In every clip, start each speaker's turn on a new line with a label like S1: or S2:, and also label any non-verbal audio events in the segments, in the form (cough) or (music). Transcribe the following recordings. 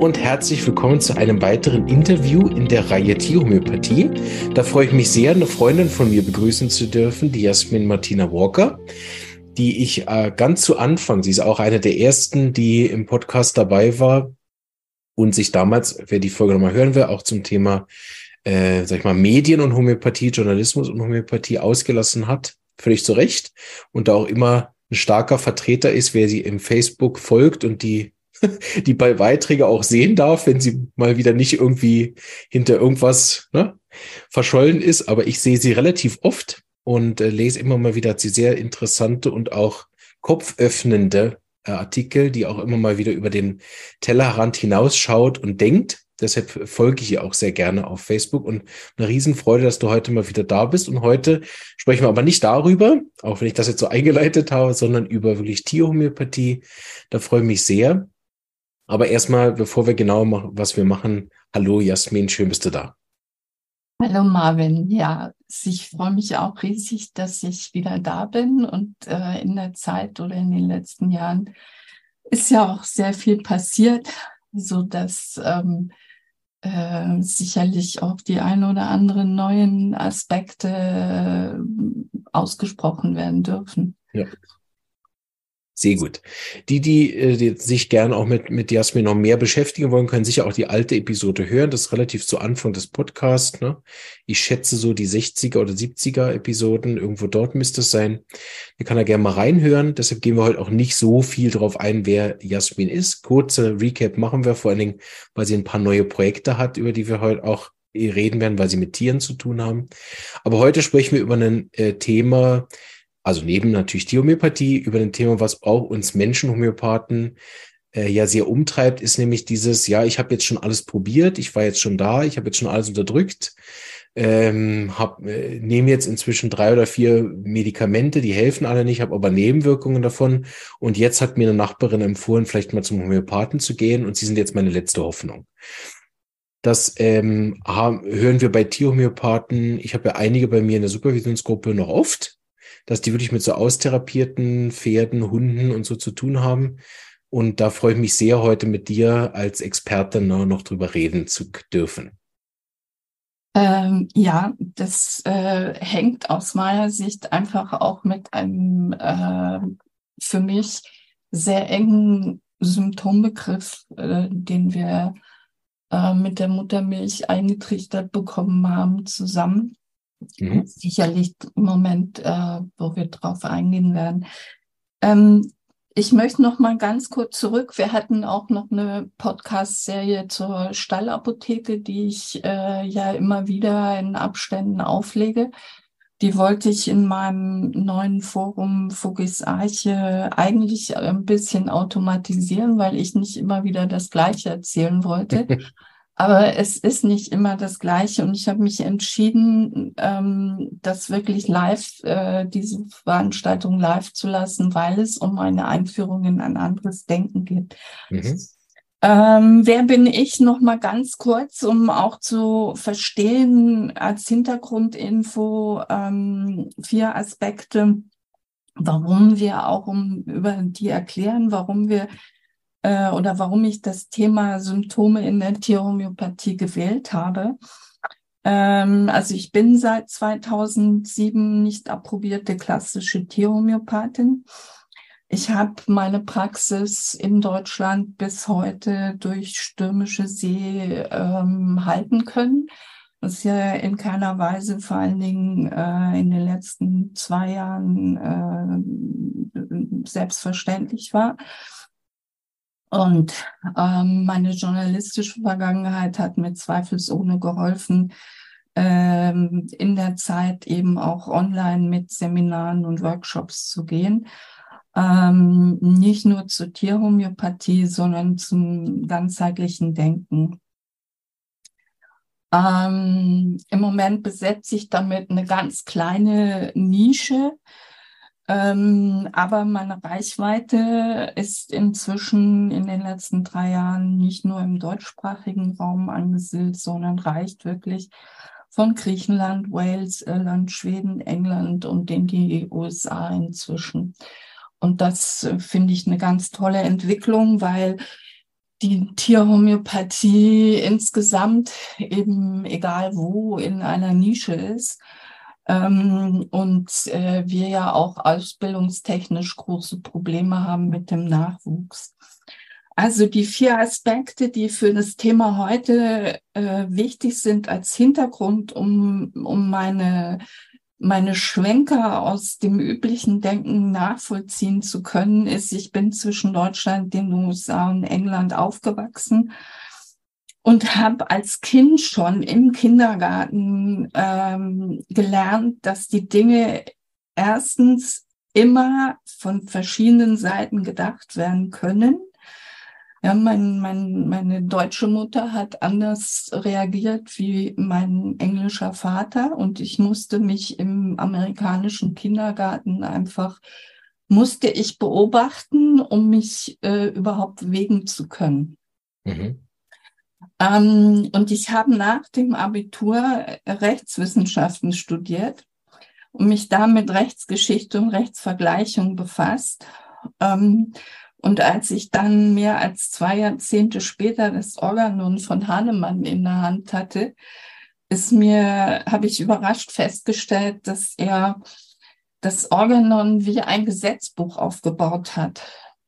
S1: Und herzlich willkommen zu einem weiteren Interview in der Reihe Tierhomöopathie. Da freue ich mich sehr, eine Freundin von mir begrüßen zu dürfen, die Jasmin Martina Walker, die ich äh, ganz zu Anfang, sie ist auch eine der ersten, die im Podcast dabei war und sich damals, wer die Folge nochmal hören will, auch zum Thema, äh, sag ich mal, Medien und Homöopathie, Journalismus und Homöopathie ausgelassen hat. Völlig zu Recht. Und da auch immer ein starker Vertreter ist, wer sie im Facebook folgt und die (laughs) die Beiträge auch sehen darf, wenn sie mal wieder nicht irgendwie hinter irgendwas ne, verschollen ist. Aber ich sehe sie relativ oft und äh, lese immer mal wieder sie sehr interessante und auch kopföffnende äh, Artikel, die auch immer mal wieder über den Tellerrand hinausschaut und denkt. Deshalb folge ich ihr auch sehr gerne auf Facebook und eine Riesenfreude, dass du heute mal wieder da bist. Und heute sprechen wir aber nicht darüber, auch wenn ich das jetzt so eingeleitet habe, sondern über wirklich Tierhomöopathie. Da freue ich mich sehr. Aber erstmal, bevor wir genau machen, was wir machen, hallo Jasmin, schön bist du da.
S2: Hallo Marvin, ja, ich freue mich auch riesig, dass ich wieder da bin und äh, in der Zeit oder in den letzten Jahren ist ja auch sehr viel passiert, so dass ähm, äh, sicherlich auch die ein oder anderen neuen Aspekte äh, ausgesprochen werden dürfen.
S1: Ja. Sehr gut. Die, die, äh, die sich gerne auch mit, mit Jasmin noch mehr beschäftigen wollen, können sicher auch die alte Episode hören. Das ist relativ zu Anfang des Podcasts. Ne? Ich schätze so die 60er oder 70er Episoden. Irgendwo dort müsste es sein. Da kann er gerne mal reinhören. Deshalb gehen wir heute auch nicht so viel drauf ein, wer Jasmin ist. Kurze Recap machen wir vor allen Dingen, weil sie ein paar neue Projekte hat, über die wir heute auch reden werden, weil sie mit Tieren zu tun haben. Aber heute sprechen wir über ein äh, Thema, also neben natürlich die Homöopathie, über ein Thema, was auch uns Menschen, Homöopathen, äh, ja sehr umtreibt, ist nämlich dieses, ja, ich habe jetzt schon alles probiert, ich war jetzt schon da, ich habe jetzt schon alles unterdrückt, ähm, äh, nehme jetzt inzwischen drei oder vier Medikamente, die helfen alle nicht, habe aber Nebenwirkungen davon. Und jetzt hat mir eine Nachbarin empfohlen, vielleicht mal zum Homöopathen zu gehen und sie sind jetzt meine letzte Hoffnung. Das ähm, haben, hören wir bei Tierhomöopathen. Ich habe ja einige bei mir in der Supervisionsgruppe noch oft, dass die wirklich mit so austherapierten Pferden, Hunden und so zu tun haben. Und da freue ich mich sehr, heute mit dir als Expertin noch drüber reden zu dürfen.
S2: Ähm, ja, das äh, hängt aus meiner Sicht einfach auch mit einem äh, für mich sehr engen Symptombegriff, äh, den wir äh, mit der Muttermilch eingetrichtert bekommen haben, zusammen. Mhm. Sicherlich im Moment, äh, wo wir drauf eingehen werden. Ähm, ich möchte noch mal ganz kurz zurück. Wir hatten auch noch eine Podcast-Serie zur Stallapotheke, die ich äh, ja immer wieder in Abständen auflege. Die wollte ich in meinem neuen Forum Fugis Arche eigentlich ein bisschen automatisieren, weil ich nicht immer wieder das Gleiche erzählen wollte. (laughs) Aber es ist nicht immer das Gleiche und ich habe mich entschieden, ähm, das wirklich live, äh, diese Veranstaltung live zu lassen, weil es um eine Einführung in ein anderes Denken geht. Mhm. Ähm, wer bin ich noch mal ganz kurz, um auch zu verstehen als Hintergrundinfo ähm, vier Aspekte, warum wir auch um über die erklären, warum wir äh, oder warum ich das Thema Symptome in der Tierhomöopathie gewählt habe. Ähm, also ich bin seit 2007 nicht approbierte klassische Tierhomöopathin. Ich habe meine Praxis in Deutschland bis heute durch stürmische See ähm, halten können. Was ja in keiner Weise vor allen Dingen äh, in den letzten zwei Jahren äh, selbstverständlich war. Und ähm, meine journalistische Vergangenheit hat mir zweifelsohne geholfen, ähm, in der Zeit eben auch online mit Seminaren und Workshops zu gehen. Ähm, nicht nur zur Tierhomöopathie, sondern zum ganzheitlichen Denken. Ähm, Im Moment besetze ich damit eine ganz kleine Nische, ähm, aber meine Reichweite ist inzwischen in den letzten drei Jahren nicht nur im deutschsprachigen Raum angesiedelt, sondern reicht wirklich von Griechenland, Wales, Irland, Schweden, England und in die USA inzwischen. Und das äh, finde ich eine ganz tolle Entwicklung, weil die Tierhomöopathie insgesamt eben egal wo in einer Nische ist. Ähm, und äh, wir ja auch ausbildungstechnisch große Probleme haben mit dem Nachwuchs. Also die vier Aspekte, die für das Thema heute äh, wichtig sind als Hintergrund, um, um meine, meine Schwenker aus dem üblichen Denken nachvollziehen zu können, ist, ich bin zwischen Deutschland, den USA und England aufgewachsen und habe als Kind schon im Kindergarten ähm, gelernt, dass die Dinge erstens immer von verschiedenen Seiten gedacht werden können. Ja, mein, mein, meine deutsche Mutter hat anders reagiert wie mein englischer Vater und ich musste mich im amerikanischen Kindergarten einfach, musste ich beobachten, um mich äh, überhaupt bewegen zu können. Mhm. Ähm, und ich habe nach dem Abitur Rechtswissenschaften studiert und mich da mit Rechtsgeschichte und Rechtsvergleichung befasst. Ähm, und als ich dann mehr als zwei Jahrzehnte später das Organon von Hahnemann in der Hand hatte, ist mir, habe ich überrascht festgestellt, dass er das Organon wie ein Gesetzbuch aufgebaut hat.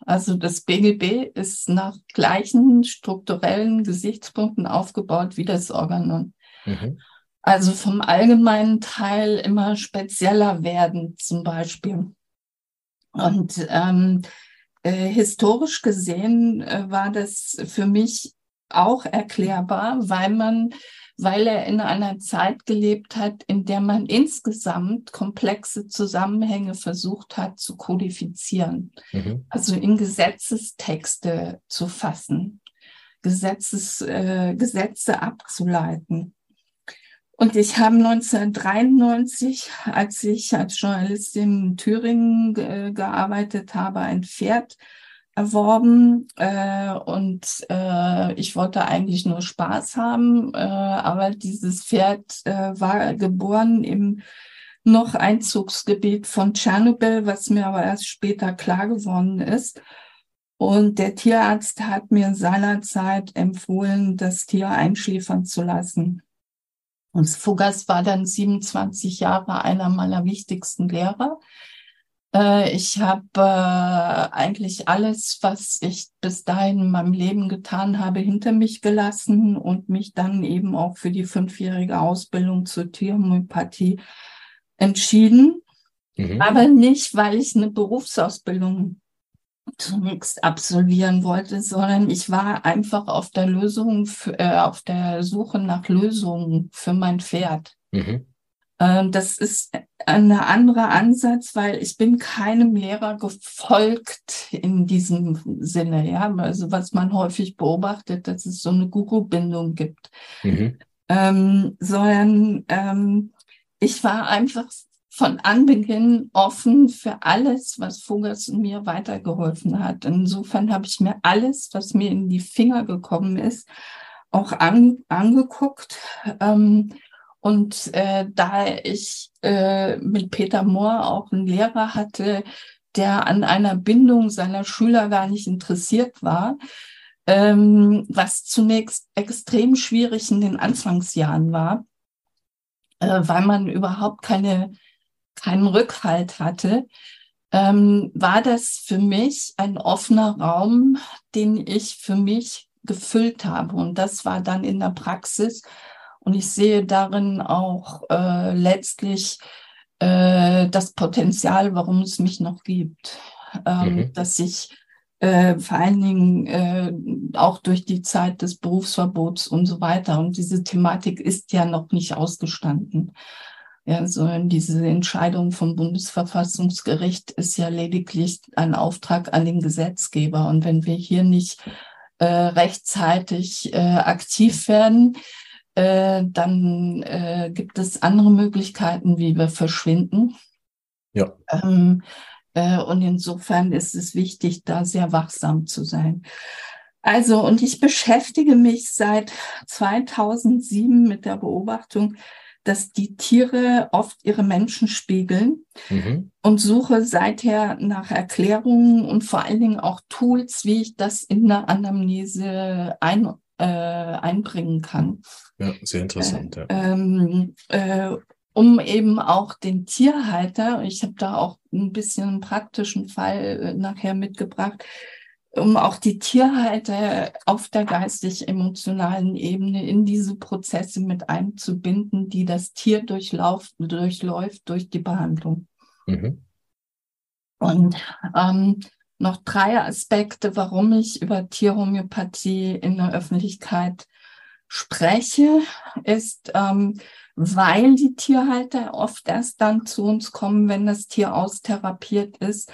S2: Also das BGB ist nach gleichen strukturellen Gesichtspunkten aufgebaut wie das Organon. Mhm. Also vom allgemeinen Teil immer spezieller werden zum Beispiel. Und ähm, äh, historisch gesehen äh, war das für mich auch erklärbar, weil man weil er in einer Zeit gelebt hat, in der man insgesamt komplexe Zusammenhänge versucht hat zu kodifizieren, mhm. also in Gesetzestexte zu fassen, Gesetzes, äh, Gesetze abzuleiten. Und ich habe 1993, als ich als Journalistin in Thüringen äh, gearbeitet habe, ein Pferd erworben äh, und äh, ich wollte eigentlich nur Spaß haben, äh, aber dieses Pferd äh, war geboren im noch Einzugsgebiet von Tschernobyl, was mir aber erst später klar geworden ist. Und der Tierarzt hat mir seinerzeit empfohlen, das Tier einschläfern zu lassen. Und Fugas war dann 27 Jahre einer meiner wichtigsten Lehrer. Äh, ich habe äh, eigentlich alles, was ich bis dahin in meinem Leben getan habe, hinter mich gelassen und mich dann eben auch für die fünfjährige Ausbildung zur Tierhomöopathie entschieden. Mhm. Aber nicht, weil ich eine Berufsausbildung zunächst absolvieren wollte, sondern ich war einfach auf der Lösung, für, äh, auf der Suche nach Lösungen für mein Pferd. Mhm. Ähm, das ist ein anderer Ansatz, weil ich bin keinem Lehrer gefolgt in diesem Sinne, ja. Also was man häufig beobachtet, dass es so eine Guru-Bindung gibt. Mhm. Ähm, sondern ähm, ich war einfach von Anbeginn offen für alles, was Vogels mir weitergeholfen hat. Insofern habe ich mir alles, was mir in die Finger gekommen ist, auch an, angeguckt. Ähm, und äh, da ich äh, mit Peter Mohr auch einen Lehrer hatte, der an einer Bindung seiner Schüler gar nicht interessiert war, ähm, was zunächst extrem schwierig in den Anfangsjahren war, äh, weil man überhaupt keine, keinen Rückhalt hatte, ähm, war das für mich ein offener Raum, den ich für mich gefüllt habe. Und das war dann in der Praxis und ich sehe darin auch äh, letztlich äh, das Potenzial, warum es mich noch gibt. Ähm, mhm. Dass ich äh, vor allen Dingen äh, auch durch die Zeit des Berufsverbots und so weiter. Und diese Thematik ist ja noch nicht ausgestanden. Ja, sondern diese Entscheidung vom Bundesverfassungsgericht ist ja lediglich ein Auftrag an den Gesetzgeber. Und wenn wir hier nicht äh, rechtzeitig äh, aktiv werden, äh, dann äh, gibt es andere Möglichkeiten, wie wir verschwinden. Ja. Ähm, äh, und insofern ist es wichtig, da sehr wachsam zu sein. Also, und ich beschäftige mich seit 2007 mit der Beobachtung dass die Tiere oft ihre Menschen spiegeln mhm. und suche seither nach Erklärungen und vor allen Dingen auch Tools, wie ich das in der Anamnese ein, äh, einbringen kann.
S1: Ja, sehr interessant.
S2: Äh, ja. Ähm, äh, um eben auch den Tierhalter, ich habe da auch ein bisschen einen praktischen Fall äh, nachher mitgebracht, um auch die Tierhalter auf der geistig-emotionalen Ebene in diese Prozesse mit einzubinden, die das Tier durchläuft durch die Behandlung. Mhm. Und ähm, noch drei Aspekte, warum ich über Tierhomöopathie in der Öffentlichkeit spreche, ist, ähm, weil die Tierhalter oft erst dann zu uns kommen, wenn das Tier austherapiert ist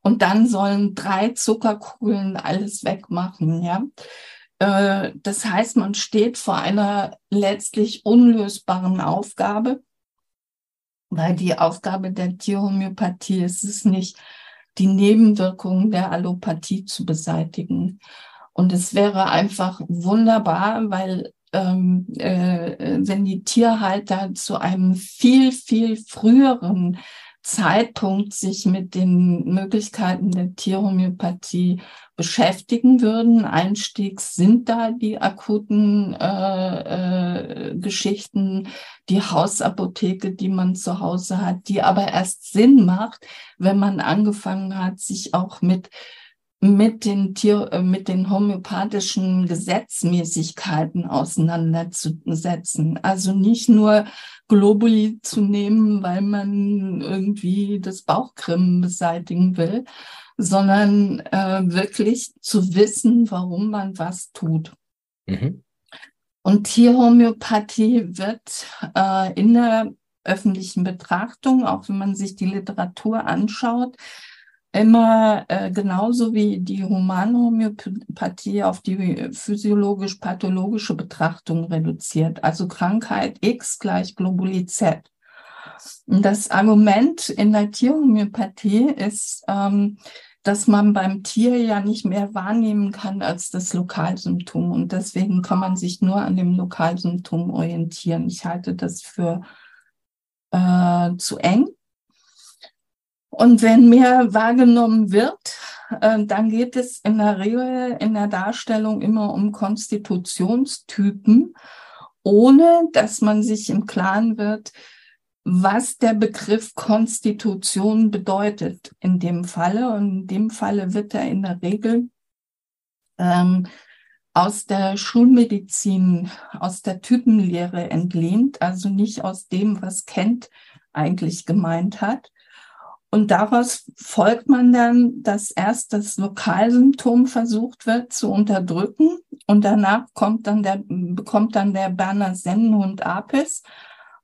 S2: und dann sollen drei Zuckerkugeln alles wegmachen, ja. Äh, das heißt, man steht vor einer letztlich unlösbaren Aufgabe, weil die Aufgabe der Tierhomöopathie ist es nicht, die Nebenwirkungen der Allopathie zu beseitigen. Und es wäre einfach wunderbar, weil ähm, äh, wenn die Tierhalter zu einem viel, viel früheren Zeitpunkt sich mit den Möglichkeiten der Tierhomöopathie beschäftigen würden. Einstiegs sind da die akuten äh, äh, Geschichten, die Hausapotheke, die man zu Hause hat, die aber erst Sinn macht, wenn man angefangen hat, sich auch mit mit den Tier, äh, mit den homöopathischen Gesetzmäßigkeiten auseinanderzusetzen. Also nicht nur Globuli zu nehmen, weil man irgendwie das Bauchkrimmen beseitigen will, sondern äh, wirklich zu wissen, warum man was tut. Mhm. Und Tierhomöopathie wird äh, in der öffentlichen Betrachtung, auch wenn man sich die Literatur anschaut, immer äh, genauso wie die Humanhomöopathie auf die physiologisch-pathologische Betrachtung reduziert. Also Krankheit X gleich Globuli Z. Das Argument in der Tierhomöopathie ist, ähm, dass man beim Tier ja nicht mehr wahrnehmen kann als das Lokalsymptom. Und deswegen kann man sich nur an dem Lokalsymptom orientieren. Ich halte das für äh, zu eng. Und wenn mehr wahrgenommen wird, äh, dann geht es in der Regel in der Darstellung immer um Konstitutionstypen, ohne dass man sich im Klaren wird, was der Begriff Konstitution bedeutet in dem Falle. Und in dem Falle wird er in der Regel ähm, aus der Schulmedizin, aus der Typenlehre entlehnt, also nicht aus dem, was Kent eigentlich gemeint hat. Und daraus folgt man dann, dass erst das Lokalsymptom versucht wird zu unterdrücken und danach kommt dann der, bekommt dann der Berner Sennenhund Apis,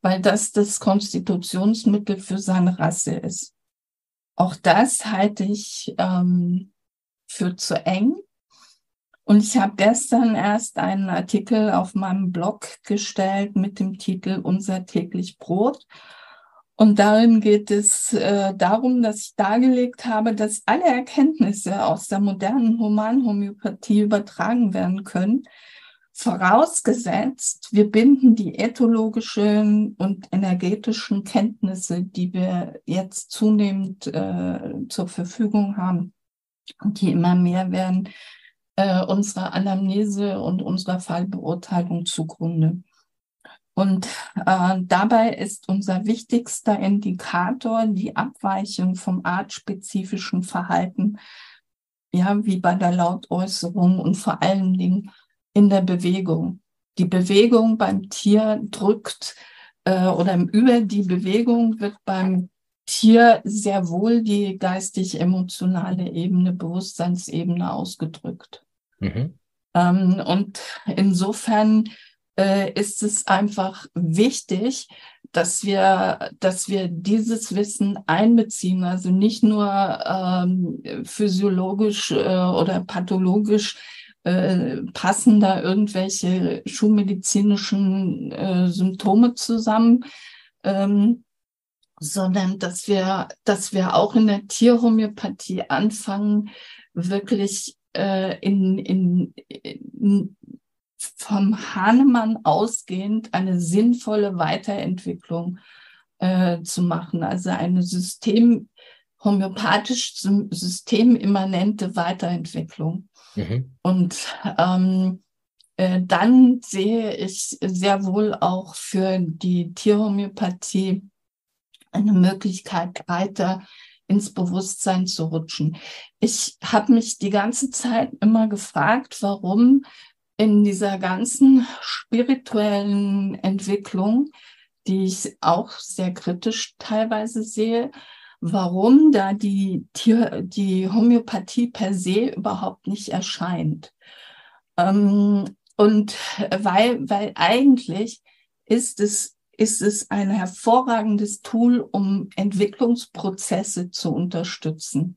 S2: weil das das Konstitutionsmittel für seine Rasse ist. Auch das halte ich ähm, für zu eng. Und ich habe gestern erst einen Artikel auf meinem Blog gestellt mit dem Titel Unser täglich Brot und darin geht es äh, darum, dass ich dargelegt habe, dass alle Erkenntnisse aus der modernen Humanhomöopathie übertragen werden können, vorausgesetzt, wir binden die ethologischen und energetischen Kenntnisse, die wir jetzt zunehmend äh, zur Verfügung haben die immer mehr werden, äh, unserer Anamnese und unserer Fallbeurteilung zugrunde. Und äh, dabei ist unser wichtigster Indikator die Abweichung vom artspezifischen Verhalten, ja, wie bei der Lautäußerung und vor allen Dingen in der Bewegung. Die Bewegung beim Tier drückt äh, oder über die Bewegung wird beim Tier sehr wohl die geistig-emotionale Ebene, Bewusstseinsebene ausgedrückt. Mhm. Ähm, und insofern äh, ist es einfach wichtig, dass wir, dass wir dieses Wissen einbeziehen, also nicht nur ähm, physiologisch äh, oder pathologisch äh, passen da irgendwelche schulmedizinischen äh, Symptome zusammen, ähm, sondern dass wir, dass wir auch in der Tierhomöopathie anfangen, wirklich äh, in, in, in vom Hahnemann ausgehend eine sinnvolle Weiterentwicklung äh, zu machen, also eine System, homöopathisch systemimmanente Weiterentwicklung. Mhm. Und ähm, äh, dann sehe ich sehr wohl auch für die Tierhomöopathie eine Möglichkeit, weiter ins Bewusstsein zu rutschen. Ich habe mich die ganze Zeit immer gefragt, warum in dieser ganzen spirituellen Entwicklung, die ich auch sehr kritisch teilweise sehe, warum da die, die Homöopathie per se überhaupt nicht erscheint. Ähm, und weil, weil eigentlich ist es, ist es ein hervorragendes Tool, um Entwicklungsprozesse zu unterstützen.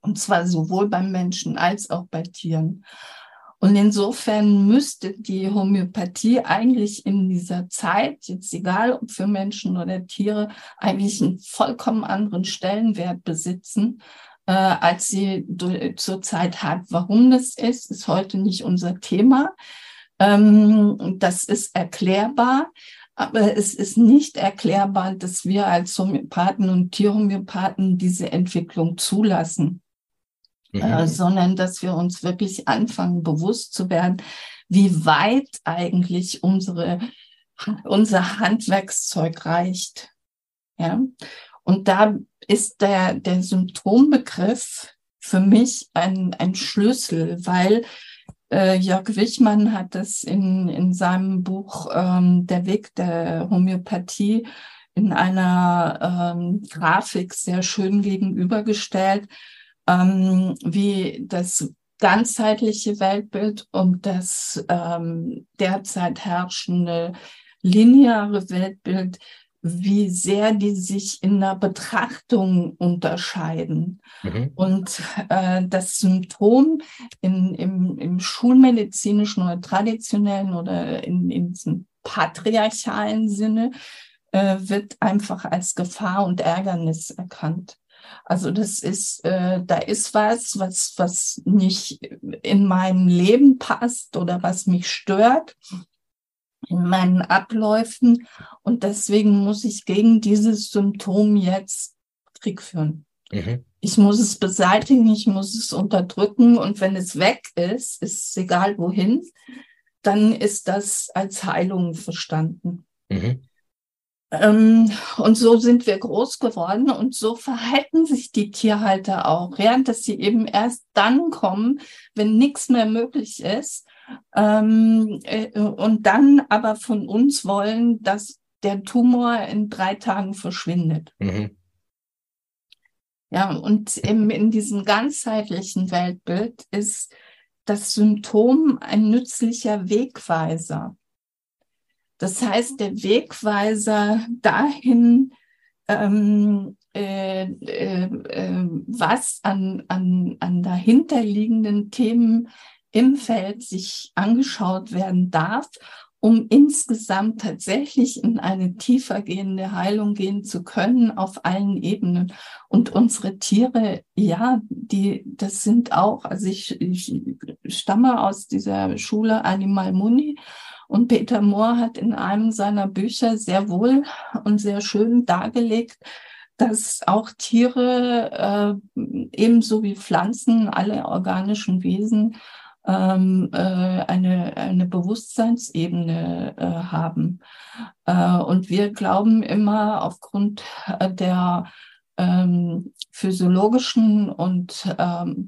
S2: Und zwar sowohl beim Menschen als auch bei Tieren. Und insofern müsste die Homöopathie eigentlich in dieser Zeit, jetzt egal ob für Menschen oder Tiere, eigentlich einen vollkommen anderen Stellenwert besitzen, äh, als sie zurzeit hat. Warum das ist, ist heute nicht unser Thema. Ähm, das ist erklärbar. Aber es ist nicht erklärbar, dass wir als Homöopathen und Tierhomöopathen diese Entwicklung zulassen mhm. äh, sondern dass wir uns wirklich anfangen, bewusst zu werden, wie weit eigentlich unsere, unser Handwerkszeug reicht. Ja? Und da ist der, der Symptombegriff für mich ein, ein Schlüssel, weil äh, Jörg Wichmann hat das in, in seinem Buch ähm, Der Weg der Homöopathie in einer ähm, Grafik sehr schön gegenübergestellt ähm, wie das ganzheitliche Weltbild und das ähm, derzeit herrschende lineare Weltbild, wie sehr die sich in der Betrachtung unterscheiden. Mhm. Und äh, das Symptom in, im, im schulmedizinischen oder traditionellen oder in, in diesem patriarchalen Sinne äh, wird einfach als Gefahr und Ärgernis erkannt. Also das ist, äh, da ist was, was, was nicht in meinem Leben passt oder was mich stört in meinen Abläufen. Und deswegen muss ich gegen dieses Symptom jetzt Krieg führen. Mhm. Ich muss es beseitigen, ich muss es unterdrücken. Und wenn es weg ist, ist es egal wohin, dann ist das als Heilung verstanden. Mhm. Ähm, und so sind wir groß geworden und so verhalten sich die Tierhalter auch, ja, dass sie eben erst dann kommen, wenn nichts mehr möglich ist ähm, äh, und dann aber von uns wollen, dass der Tumor in drei Tagen verschwindet. Mhm. Ja, und im, in diesem ganzheitlichen Weltbild ist das Symptom ein nützlicher Wegweiser. Das heißt, der Wegweiser dahin, ähm, äh, äh, äh, was an, an, an dahinterliegenden Themen im Feld sich angeschaut werden darf, um insgesamt tatsächlich in eine tiefer gehende Heilung gehen zu können auf allen Ebenen. Und unsere Tiere, ja, die, das sind auch, also ich, ich stamme aus dieser Schule Animal Muni und Peter Mohr hat in einem seiner Bücher sehr wohl und sehr schön dargelegt, dass auch Tiere äh, ebenso wie Pflanzen, alle organischen Wesen ähm, äh, eine, eine Bewusstseinsebene äh, haben. Äh, und wir glauben immer aufgrund äh, der ähm, physiologischen und ähm,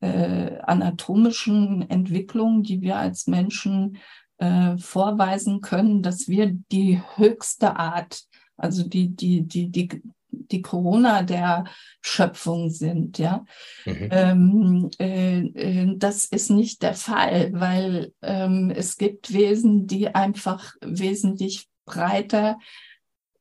S2: äh, anatomischen Entwicklung, die wir als Menschen äh, vorweisen können, dass wir die höchste Art, also die, die, die, die, die Corona der Schöpfung sind, ja. Mhm. Ähm, äh, äh, das ist nicht der Fall, weil ähm, es gibt Wesen, die einfach wesentlich breiter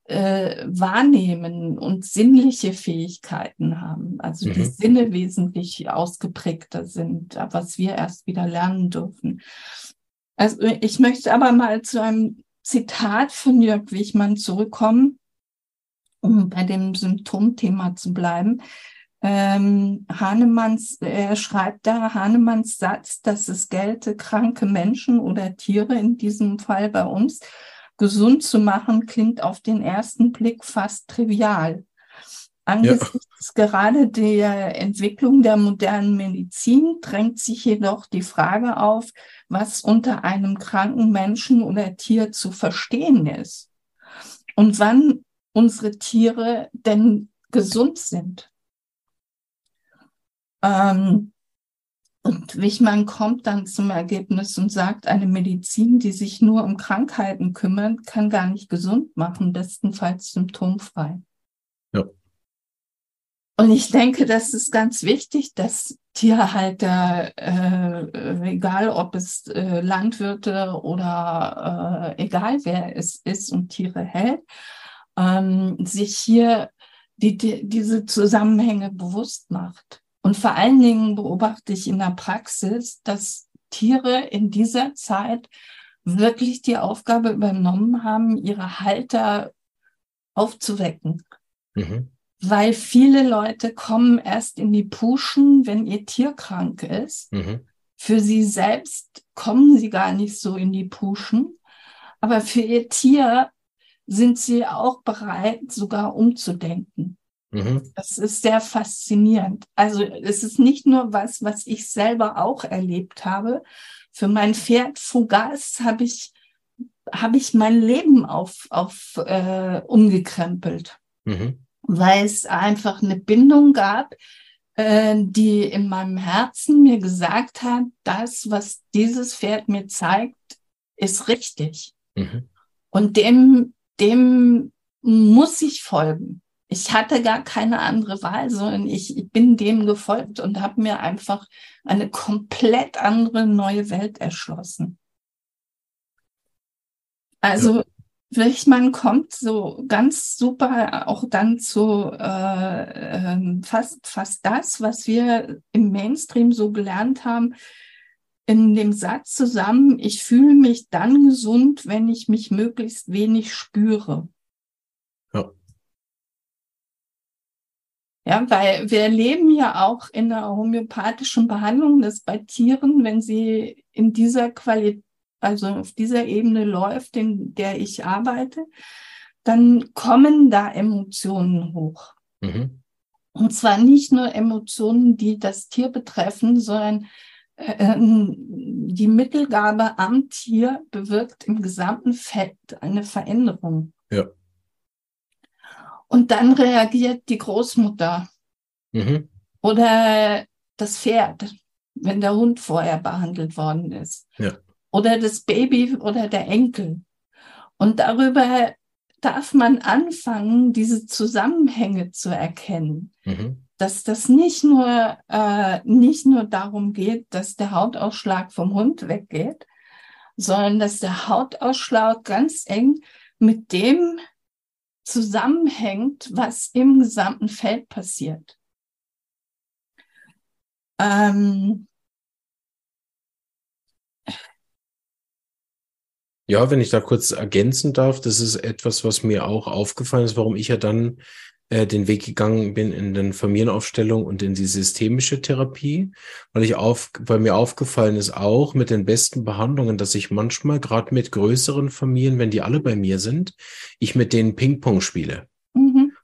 S2: äh, wahrnehmen und sinnliche Fähigkeiten haben. Also mhm. die Sinne wesentlich ausgeprägter sind, was wir erst wieder lernen dürfen. Also ich möchte aber mal zu einem Zitat von Jörg Wichmann zurückkommen, um bei dem Symptomthema zu bleiben. ähm, Hahnemanns, er schreibt da Hahnemanns Satz, dass es gelte, kranke Menschen oder Tiere, in diesem Fall bei uns, gesund zu machen, klingt auf den ersten Blick fast trivial. Angesichts ja. gerade der Entwicklung der modernen Medizin drängt sich jedoch die Frage auf, was unter einem kranken Menschen oder Tier zu verstehen ist und wann unsere Tiere denn gesund sind. Ähm, und Wichmann kommt dann zum Ergebnis und sagt, eine Medizin, die sich nur um Krankheiten kümmert, kann gar nicht gesund machen, bestenfalls symptomfrei. Ja. Und ich denke, das ist ganz wichtig, dass Tierhalter, äh, egal ob es äh, Landwirte oder äh, egal wer es ist und Tiere hält, ähm, sich hier die, die, diese Zusammenhänge bewusst macht. Und vor allen Dingen beobachte ich in der Praxis, dass Tiere in dieser Zeit wirklich die Aufgabe übernommen haben, ihre Halter aufzuwecken. Mhm. Weil viele Leute kommen erst in die Puschen, wenn ihr Tier krank ist. Mhm. Für sie selbst kommen sie gar nicht so in die Puschen. Aber für ihr Tier sind sie auch bereit, sogar umzudenken. Mhm. Das ist sehr faszinierend. Also es ist nicht nur was, was ich selber auch erlebt habe. Für mein Pferd Fugas habe ich habe ich mein Leben auf, auf äh, umgekrempelt, mhm. Weil es einfach eine Bindung gab, äh, die in meinem Herzen mir gesagt hat, das, was dieses Pferd mir zeigt, ist richtig. Mhm. Und dem, dem muss ich folgen ich hatte gar keine andere Wahl, sondern ich, ich bin dem gefolgt und habe mir einfach eine komplett andere neue Welt erschlossen. Also ja. Wichmann kommt so ganz super auch dann zu äh, äh, fast, fast das, was wir im Mainstream so gelernt haben, in dem Satz zusammen, ich fühle mich dann gesund, wenn ich mich möglichst wenig spüre. Ja, weil wir erleben ja auch in der homöopathischen Behandlung, dass bei Tieren, wenn sie in dieser Qualität, also auf dieser Ebene läuft, in der ich arbeite, dann kommen da Emotionen hoch. Mhm. Und zwar nicht nur Emotionen, die das Tier betreffen, sondern äh, ähm, die Mittelgabe am Tier bewirkt im gesamten Feld eine Veränderung. Ja. Und dann reagiert die Großmutter mhm. oder das Pferd, wenn der Hund vorher behandelt worden ist. Ja. Oder das Baby oder der Enkel. Und darüber darf man anfangen, diese Zusammenhänge zu erkennen. Mhm. Dass das nicht nur, äh, nicht nur darum geht, dass der Hautausschlag vom Hund weggeht, sondern dass der Hautausschlag ganz eng mit dem zusammenhängt, was im gesamten Feld passiert. Ähm
S1: ja, wenn ich da kurz ergänzen darf, das ist etwas, was mir auch aufgefallen ist, warum ich ja dann äh, den Weg gegangen bin in den Familienaufstellung und in die systemische Therapie, weil ich auf, weil mir aufgefallen ist auch mit den besten Behandlungen, dass ich manchmal gerade mit größeren Familien, wenn die alle bei mir sind, ich mit denen Ping-Pong spiele.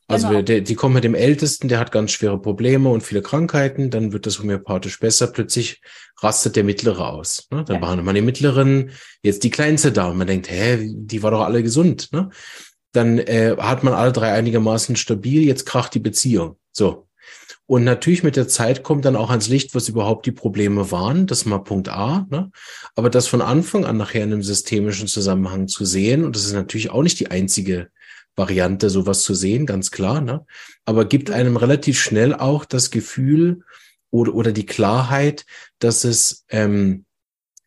S1: Also genau. wir, die kommen mit dem Ältesten, der hat ganz schwere Probleme und viele Krankheiten, dann wird das homöopathisch besser. Plötzlich rastet der Mittlere aus. Ne? Dann ja. behandelt man den Mittleren, jetzt die Kleinste da und man denkt, hä, die war doch alle gesund. Ne? dann äh, hat man alle drei einigermaßen stabil, jetzt kracht die Beziehung. So. Und natürlich mit der Zeit kommt dann auch ans Licht, was überhaupt die Probleme waren. Das ist mal Punkt A. Ne? Aber das von Anfang an nachher in einem systemischen Zusammenhang zu sehen, und das ist natürlich auch nicht die einzige Variante, sowas zu sehen, ganz klar, ne? aber gibt einem relativ schnell auch das Gefühl oder, oder die Klarheit, dass es, ähm,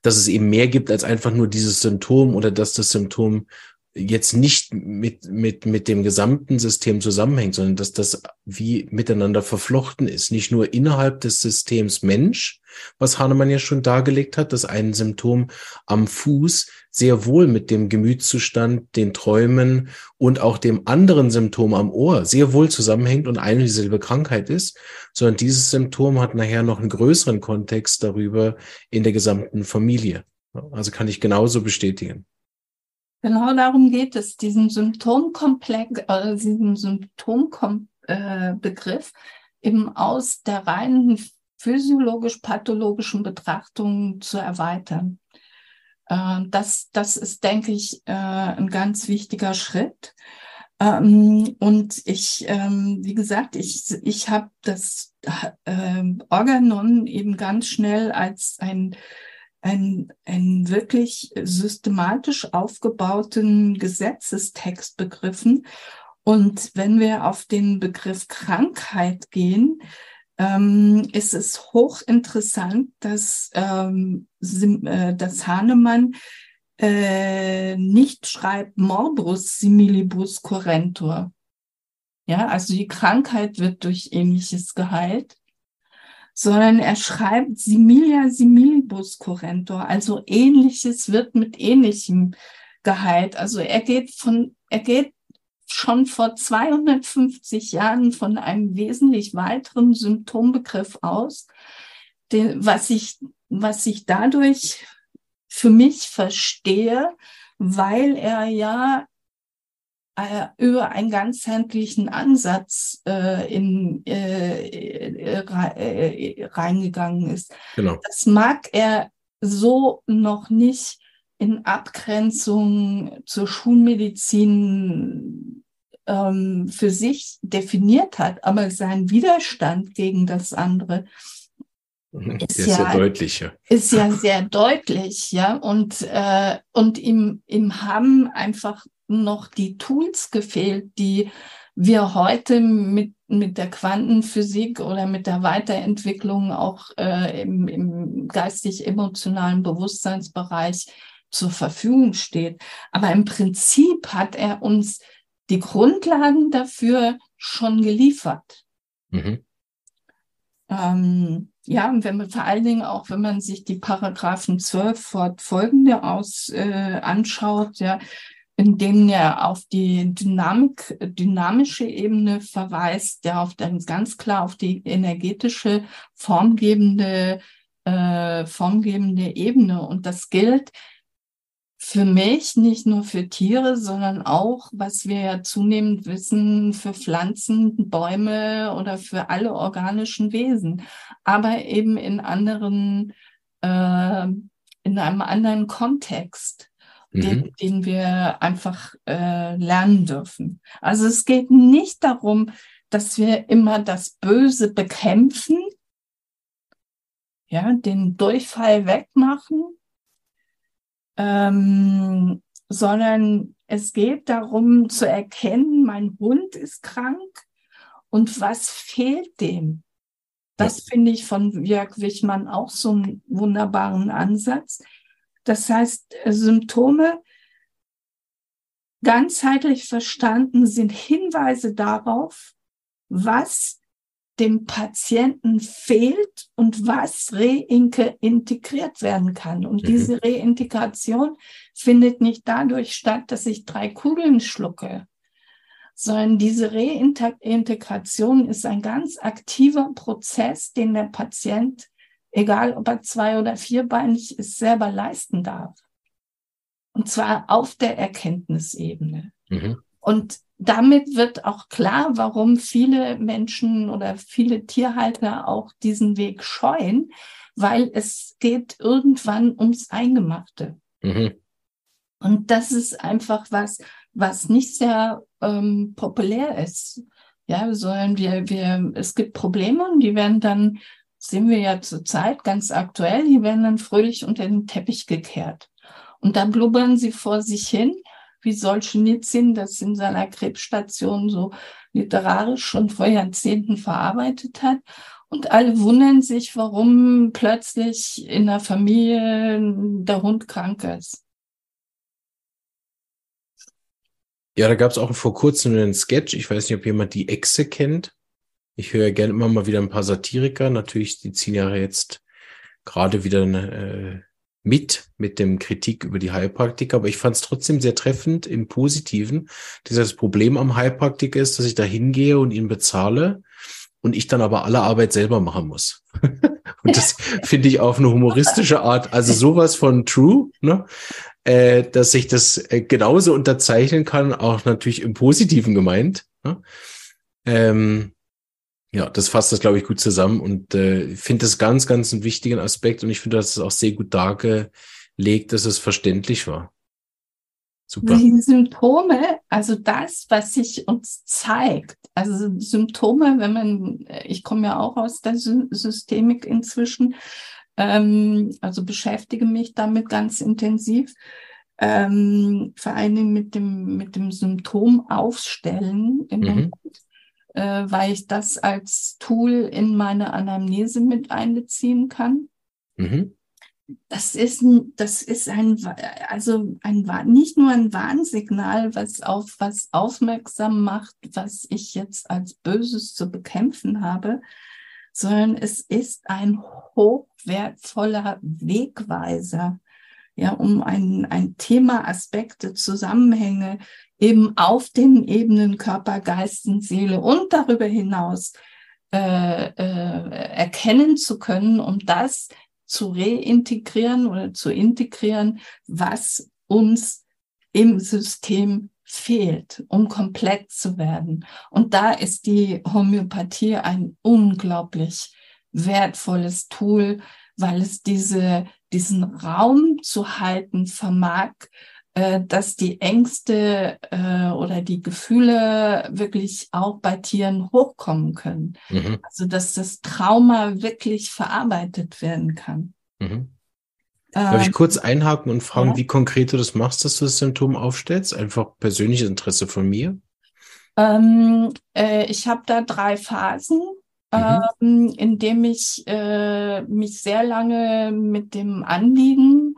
S1: dass es eben mehr gibt als einfach nur dieses Symptom oder dass das Symptom jetzt nicht mit, mit, mit dem gesamten System zusammenhängt, sondern dass das wie miteinander verflochten ist. Nicht nur innerhalb des Systems Mensch, was Hahnemann ja schon dargelegt hat, dass ein Symptom am Fuß sehr wohl mit dem Gemütszustand, den Träumen und auch dem anderen Symptom am Ohr sehr wohl zusammenhängt und eine dieselbe Krankheit ist, sondern dieses Symptom hat nachher noch einen größeren Kontext darüber in der gesamten Familie. Also kann ich genauso bestätigen.
S2: Genau darum geht es, diesen Symptomkomplex, äh, diesen Symptombegriff äh, eben aus der reinen physiologisch-pathologischen Betrachtung zu erweitern. Äh, das, das ist, denke ich, äh, ein ganz wichtiger Schritt. Ähm, und ich, ähm, wie gesagt, ich, ich habe das Organon eben ganz schnell als ein ein, ein wirklich systematisch aufgebauten Gesetzestext begriffen. Und wenn wir auf den Begriff Krankheit gehen, ähm, ist es hochinteressant, dass, ähm, äh, dass Hahnemann äh, nicht schreibt Morbus similibus correntur. Ja, also die Krankheit wird durch ähnliches geheilt, sondern er schreibt similia similibus correntor, also ähnliches wird mit ähnlichem geheilt. Also er geht von, er geht schon vor 250 Jahren von einem wesentlich weiteren Symptombegriff aus, den, was ich, was ich dadurch für mich verstehe, weil er ja äh, über einen ganzheitlichen Ansatz äh, in, äh, äh, äh, reingegangen ist. Genau. Das mag er so noch nicht in Abgrenzung zur Schulmedizin ähm, für sich definiert hat, aber sein Widerstand gegen das andere
S1: ist ja, sehr deutlich, ja.
S2: Ist ja (laughs) sehr deutlich, ja. Und, äh, und ihm, ihm haben einfach noch die Tools gefehlt, die wir heute mit, mit der Quantenphysik oder mit der Weiterentwicklung auch äh, im, im geistig-emotionalen Bewusstseinsbereich zur Verfügung steht. Aber im Prinzip hat er uns die Grundlagen dafür schon geliefert. Mhm. Ähm, ja, und wenn man vor allen Dingen auch, wenn man sich die Paragraphen 12 fortfolgende aus äh, anschaut, ja, in dem er auf die Dynamik, dynamische Ebene verweist, der auf dann ganz klar auf die energetische, formgebende, äh, formgebende Ebene. Und das gilt für mich nicht nur für Tiere, sondern auch, was wir ja zunehmend wissen, für Pflanzen, Bäume oder für alle organischen Wesen, aber eben in anderen, äh, in einem anderen Kontext den, mhm. den wir einfach äh, lernen dürfen. Also es geht nicht darum, dass wir immer das Böse bekämpfen, ja, den Durchfall wegmachen, ähm, sondern es geht darum zu erkennen, mein Hund ist krank und was fehlt dem? Das finde ich von Jörg Wichmann auch so einen wunderbaren Ansatz. Das heißt, Symptome ganzheitlich verstanden sind Hinweise darauf, was dem Patienten fehlt und was reintegriert werden kann. Und mhm. diese Reintegration findet nicht dadurch statt, dass ich drei Kugeln schlucke, sondern diese Reintegration ist ein ganz aktiver Prozess, den der Patient egal ob er zwei- oder vierbeinig ist, selber leisten darf. Und zwar auf der Erkenntnisebene. Mhm. Und damit wird auch klar, warum viele Menschen oder viele Tierhalter auch diesen Weg scheuen, weil es geht irgendwann ums Eingemachte. Mhm. Und das ist einfach was, was nicht sehr ähm, populär ist. Ja, sondern wir, wir, es gibt Probleme und die werden dann sehen wir ja zurzeit ganz aktuell, die werden dann fröhlich unter den Teppich gekehrt. Und da blubbern sie vor sich hin, wie Solzhenitsyn das in seiner Krebsstation so literarisch schon vor Jahrzehnten verarbeitet hat. Und alle wundern sich, warum plötzlich in der Familie der Hund krank ist.
S1: Ja, da gab es auch vor kurzem einen Sketch. Ich weiß nicht, ob jemand die Echse kennt. Ich höre gerne immer mal wieder ein paar Satiriker. Natürlich, die ziehen ja jetzt gerade wieder äh, mit, mit dem Kritik über die Heilpraktiker. Aber ich fand es trotzdem sehr treffend im Positiven. Dieses Problem am Heilpraktiker ist, dass ich da hingehe und ihn bezahle und ich dann aber alle Arbeit selber machen muss. (laughs) und das (laughs) finde ich auf eine humoristische Art, also sowas von true, ne? äh, dass ich das äh, genauso unterzeichnen kann, auch natürlich im Positiven gemeint. Ne? Ähm, ja, das fasst das, glaube ich, gut zusammen und äh, finde das ganz, ganz einen wichtigen Aspekt und ich finde, dass es auch sehr gut dargelegt, dass es verständlich war.
S2: Super. Die Symptome, also das, was sich uns zeigt, also Symptome, wenn man, ich komme ja auch aus der Systemik inzwischen, ähm, also beschäftige mich damit ganz intensiv, ähm, vor allen Dingen mit dem, mit dem Symptom aufstellen im mhm. Moment, äh, weil ich das als Tool in meine Anamnese mit einbeziehen kann. Mhm das ist, das ist ein, also ein, nicht nur ein Warnsignal, was auf was aufmerksam macht, was ich jetzt als Böses zu bekämpfen habe, sondern es ist ein hochwertvoller Wegweiser, ja, um ein, ein Thema, Aspekte, Zusammenhänge eben auf den Ebenen Körper, Geist und Seele und darüber hinaus äh, äh, erkennen zu können, um das zu reintegrieren oder zu integrieren, was uns im System fehlt, um komplett zu werden. Und da ist die Homöopathie ein unglaublich wertvolles Tool, weil es diese, diesen Raum zu halten vermag, äh, dass die Ängste äh, oder die Gefühle wirklich auch bei Tieren hochkommen können. Mhm. Also dass das Trauma wirklich verarbeitet werden kann.
S1: Mhm. Darf ich ähm, kurz einhaken und fragen, ja. wie konkret du das machst, dass du das Symptom aufstellst? Einfach persönliches Interesse von mir?
S2: Ähm, äh, ich habe da drei Phasen, mhm. ähm, in dem ich äh, mich sehr lange mit dem Anliegen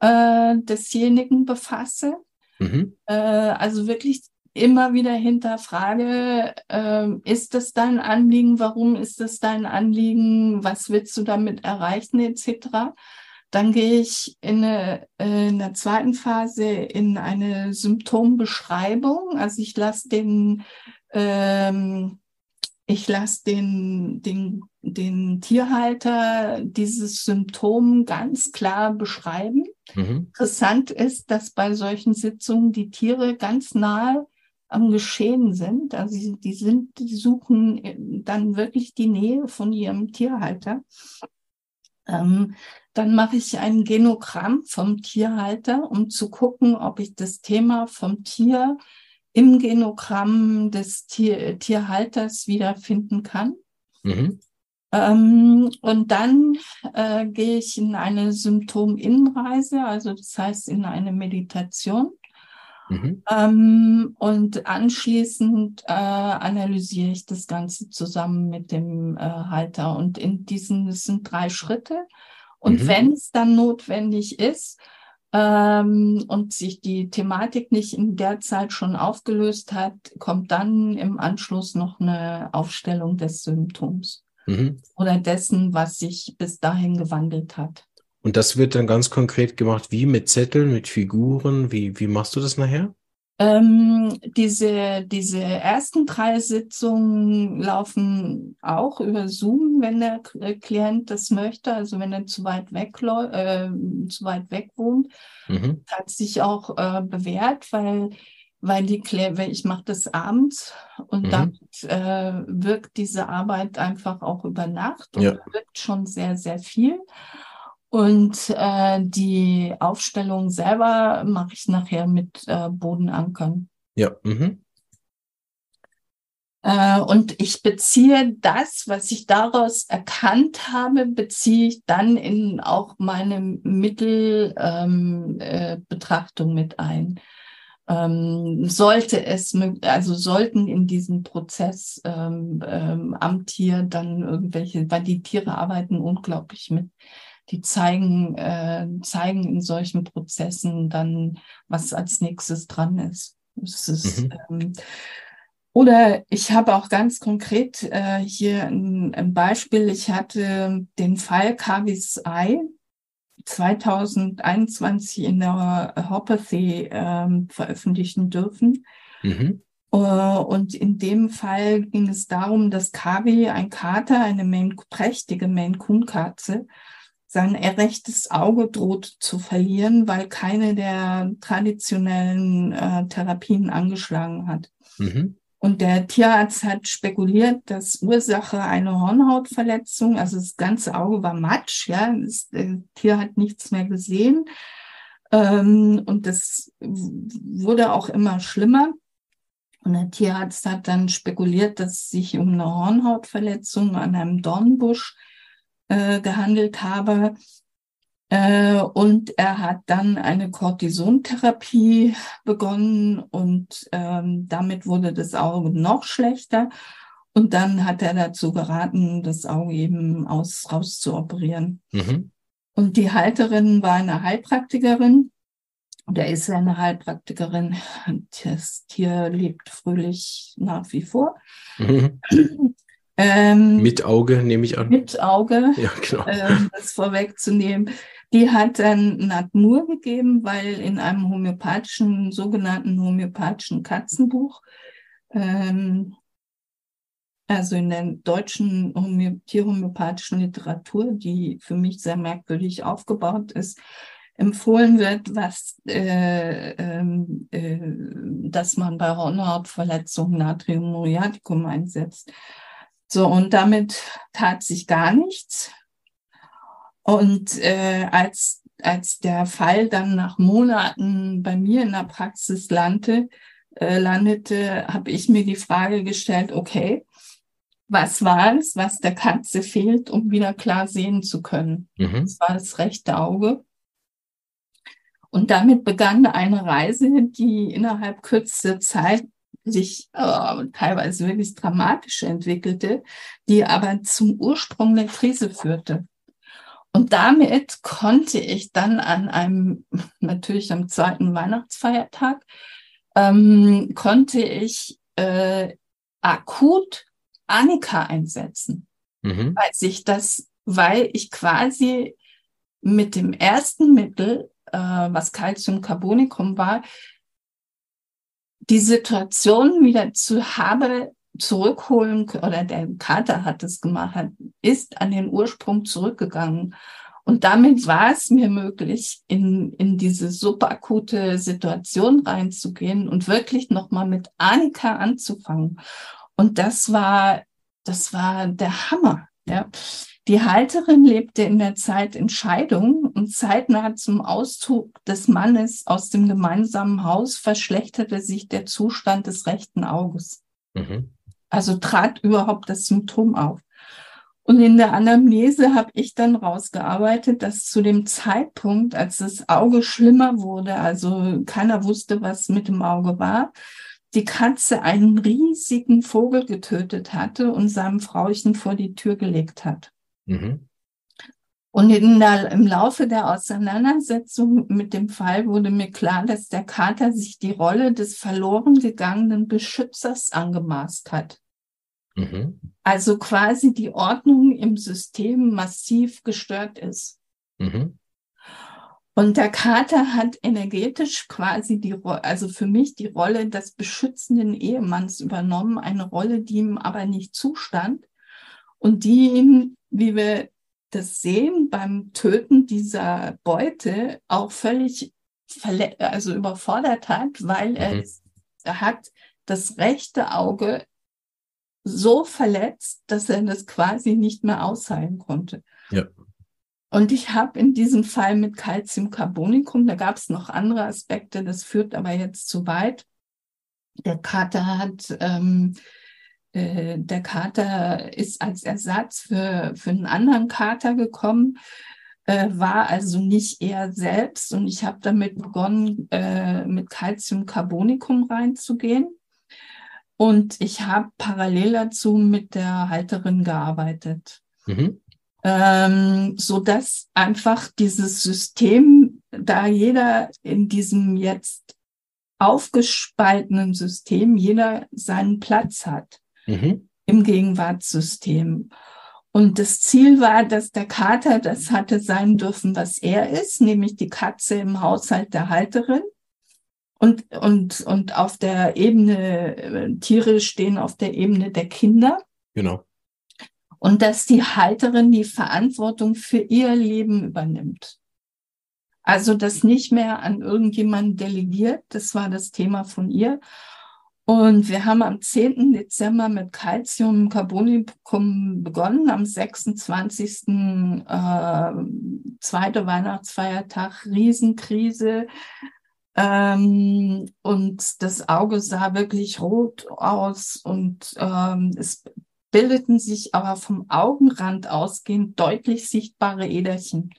S2: äh, desjenigen befasse. Mhm. Äh, also wirklich immer wieder hinterfrage, äh, ist das dein Anliegen, warum ist das dein Anliegen, was willst du damit erreichen, etc. Dann gehe ich in, eine, äh, in der zweiten Phase in eine Symptombeschreibung. Also ich lasse den ähm, ich lasse den, den, den Tierhalter dieses Symptom ganz klar beschreiben. Mhm. Interessant ist, dass bei solchen Sitzungen die Tiere ganz nahe am Geschehen sind. Also die, die sind, die suchen dann wirklich die Nähe von ihrem Tierhalter. Ähm, dann mache ich ein Genogramm vom Tierhalter, um zu gucken, ob ich das Thema vom Tier im Genogramm des Tier, Tierhalters wiederfinden kann. Mhm. Ähm, und dann äh, gehe ich in eine Symptominnenreise, also das heißt in eine Meditation. Mhm. Ähm, und anschließend äh, analysiere ich das Ganze zusammen mit dem äh, Halter. Und in diesen, das sind drei Schritte. Und mhm. wenn es dann notwendig ist, ähm, und sich die Thematik nicht in der Zeit schon aufgelöst hat, kommt dann im Anschluss noch eine Aufstellung des Symptoms mhm. oder dessen, was sich bis dahin gewandelt hat.
S1: Und das wird dann ganz konkret gemacht, wie mit Zetteln, mit Figuren, wie, wie machst du das nachher?
S2: Ähm, diese, diese ersten drei Sitzungen laufen auch über Zoom, wenn der äh, Klient das möchte, also wenn er zu weit weg, äh, zu weit weg wohnt. Mhm. Hat sich auch äh, bewährt, weil, weil die weil ich mache das abends und mhm. damit äh, wirkt diese Arbeit einfach auch über Nacht und ja. wirkt schon sehr, sehr viel. Und äh, die Aufstellung selber mache ich nachher mit äh, Bodenankern.
S1: Ja. Mhm.
S2: Äh, und ich beziehe das, was ich daraus erkannt habe, beziehe ich dann in auch meine Mittelbetrachtung ähm, äh, mit ein. Ähm, sollte es, also sollten in diesem Prozess ähm, ähm, am Tier dann irgendwelche, weil die Tiere arbeiten unglaublich mit die zeigen, äh, zeigen in solchen Prozessen dann, was als nächstes dran ist. Ist, mhm. ähm, oder ich habe auch ganz konkret äh, hier ein, ein, Beispiel. Ich hatte den Fall Kavis Ei 2021 in der Hopathy ähm, veröffentlichen dürfen. Mhm. Uh, und in dem Fall ging es darum, dass Kavi, ein Kater, eine Maine, prächtige Maine-Coon-Katze, sein rechtes Auge droht zu verlieren, weil keine der traditionellen äh, Therapien angeschlagen hat. Mhm. Und der Tierarzt hat spekuliert, dass Ursache eine Hornhautverletzung, also das ganze Auge war matsch, ja, das äh, Tier hat nichts mehr gesehen. Ähm, und das wurde auch immer schlimmer. Und der Tierarzt hat dann spekuliert, dass es sich um eine Hornhautverletzung an einem Dornbusch äh, gehandelt habe. Äh, und er hat dann eine Cortisontherapie begonnen und ähm, damit wurde das Auge noch schlechter. Und dann hat er dazu geraten, das Auge eben aus, rauszuoperieren. Mhm. Und die Halterin war eine Heilpraktikerin. Oder ist eine Heilpraktikerin. Das Tier lebt fröhlich nach wie vor. Mhm.
S1: Ähm, mit Auge, nehme ich an.
S2: Mit Auge, ja, genau. ähm, das vorwegzunehmen. Die hat dann Natmur gegeben, weil in einem homöopathischen, sogenannten homöopathischen Katzenbuch, ähm, also in der deutschen Homö tierhomöopathischen Literatur, die für mich sehr merkwürdig aufgebaut ist, empfohlen wird, was, äh, ähm, äh, dass man bei Hornhautverletzungen Natrium muriaticum einsetzt. So, und damit tat sich gar nichts. Und äh, als, als der Fall dann nach Monaten bei mir in der Praxis landete, äh, landete, habe ich mir die Frage gestellt, okay, was war es, was der Katze fehlt, um wieder klar sehen zu können? Mhm. Das war das rechte Auge. Und damit begann eine Reise, die innerhalb kürzester Zeit sich äh, teilweise wirklich dramatisch entwickelte, die aber zum Ursprung der Krise führte. Und damit konnte ich dann an einem, natürlich am zweiten Weihnachtsfeiertag, ähm, konnte ich äh, akut Annika einsetzen, mhm. weil sich das, weil ich quasi mit dem ersten Mittel, äh, was Calciumcarbonicum war, die Situation wieder zu habe zurückholen oder der Kater hat es gemacht, ist an den Ursprung zurückgegangen. Und damit war es mir möglich, in, in diese superakute Situation reinzugehen und wirklich nochmal mit Annika anzufangen. Und das war, das war der Hammer. Ja. Die Halterin lebte in der Zeit in Scheidung und zeitnah zum Auszug des Mannes aus dem gemeinsamen Haus verschlechterte sich der Zustand des rechten Auges. Mhm. Also trat überhaupt das Symptom auf. Und in der Anamnese habe ich dann rausgearbeitet, dass zu dem Zeitpunkt, als das Auge schlimmer wurde, also keiner wusste, was mit dem Auge war, die Katze einen riesigen Vogel getötet hatte und seinem Frauchen vor die Tür gelegt hat. Mhm. Und der, im Laufe der Auseinandersetzung mit dem Fall wurde mir klar, dass der Kater sich die Rolle des verloren gegangenen Beschützers angemaßt hat. Mhm. Also quasi die Ordnung im System massiv gestört ist. Mhm. Und der Kater hat energetisch quasi die, also für mich die Rolle des beschützenden Ehemanns übernommen, eine Rolle, die ihm aber nicht zustand und die ihm, wie wir das Sehen beim Töten dieser Beute auch völlig also überfordert hat, weil er, mhm. er hat das rechte Auge so verletzt, dass er das quasi nicht mehr ausheilen konnte. Ja. Und ich habe in diesem Fall mit Calciumcarbonicum, da gab es noch andere Aspekte, das führt aber jetzt zu weit. Der Kater hat ähm, äh, der Kater ist als Ersatz für, für einen anderen Kater gekommen, äh, war also nicht er selbst. Und ich habe damit begonnen, äh, mit Calciumcarbonicum reinzugehen. Und ich habe parallel dazu mit der Halterin gearbeitet. Mhm. Ähm, so dass einfach dieses System, da jeder in diesem jetzt aufgespaltenen System jeder seinen Platz hat mhm. im Gegenwartssystem. Und das Ziel war, dass der Kater das hatte sein dürfen, was er ist, nämlich die Katze im Haushalt der Halterin. Und, und, und auf der Ebene, äh, Tiere stehen auf der Ebene der Kinder.
S1: Genau.
S2: Und dass die Halterin die Verantwortung für ihr Leben übernimmt. Also das nicht mehr an irgendjemanden delegiert, das war das Thema von ihr. Und wir haben am 10. Dezember mit Calcium-Carbonikum begonnen, am 26. Äh, zweite Weihnachtsfeiertag, Riesenkrise. Ähm, und das Auge sah wirklich rot aus und ähm, es bildeten sich aber vom Augenrand ausgehend deutlich sichtbare Äderchen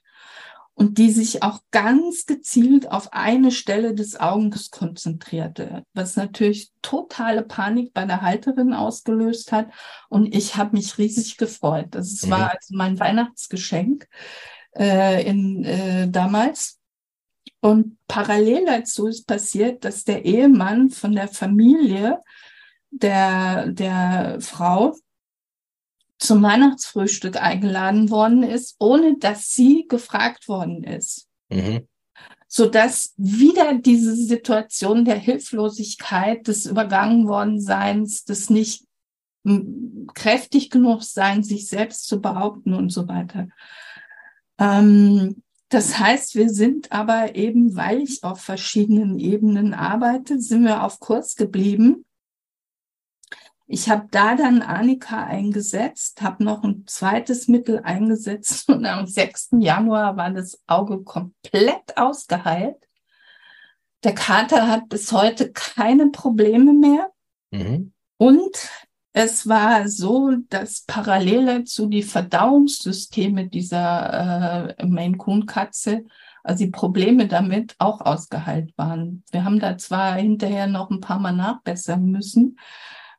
S2: und die sich auch ganz gezielt auf eine Stelle des Auges konzentrierte, was natürlich totale Panik bei der Halterin ausgelöst hat. Und ich habe mich riesig gefreut. Das mhm. war also mein Weihnachtsgeschenk äh, in, äh, damals. Und parallel dazu ist passiert, dass der Ehemann von der Familie der, der Frau zum Weihnachtsfrühstück eingeladen worden ist, ohne dass sie gefragt worden ist. Mhm. Sodass wieder diese Situation der Hilflosigkeit, des übergangen worden Seins, des nicht kräftig genug sein, sich selbst zu behaupten und so weiter. Ähm, das heißt, wir sind aber eben, weil ich auf verschiedenen Ebenen arbeite, sind wir auf Kurs geblieben ich habe da dann Annika eingesetzt, habe noch ein zweites Mittel eingesetzt (laughs) und am 6. Januar war das Auge komplett ausgeheilt. Der Kater hat bis heute keine Probleme mehr. Mhm. Und es war so, dass parallel zu die Verdauungssysteme dieser äh, Maine Coon Katze, also die Probleme damit auch ausgeheilt waren. Wir haben da zwar hinterher noch ein paar Mal nachbessern müssen,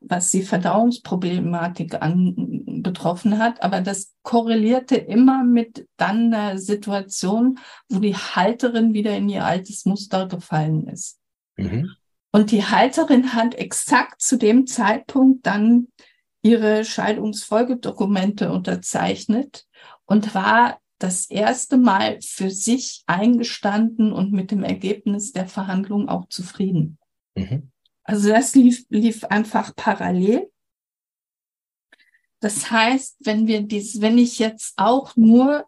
S2: was die Verdauungsproblematik an, betroffen hat. Aber das korrelierte immer mit dann einer Situation, wo die Halterin wieder in ihr altes Muster gefallen ist. Mhm. Und die Halterin hat exakt zu dem Zeitpunkt dann ihre Scheidungsfolgedokumente unterzeichnet und war das erste Mal für sich eingestanden und mit dem Ergebnis der Verhandlung auch zufrieden. Mhm. Also das lief, lief einfach parallel. Das heißt, wenn wir dies, wenn ich jetzt auch nur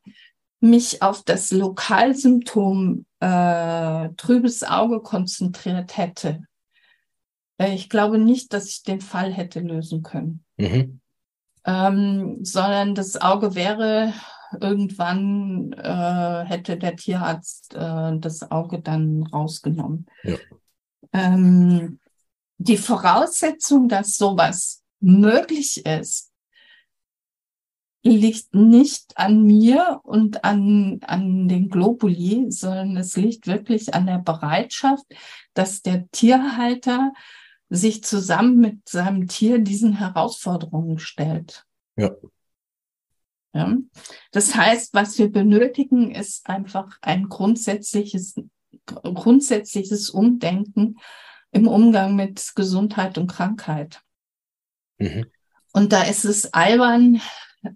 S2: mich auf das Lokalsymptom äh, trübes Auge konzentriert hätte, äh, ich glaube nicht, dass ich den Fall hätte lösen können. Mhm. Ähm, sondern das Auge wäre irgendwann äh, hätte der Tierarzt äh, das Auge dann rausgenommen. Ja. Ähm, die Voraussetzung, dass sowas möglich ist, liegt nicht an mir und an, an den Globuli, sondern es liegt wirklich an der Bereitschaft, dass der Tierhalter sich zusammen mit seinem Tier diesen Herausforderungen stellt. Ja. ja. Das heißt, was wir benötigen, ist einfach ein grundsätzliches, grundsätzliches Umdenken im Umgang mit Gesundheit und Krankheit. Mhm. Und da ist es albern,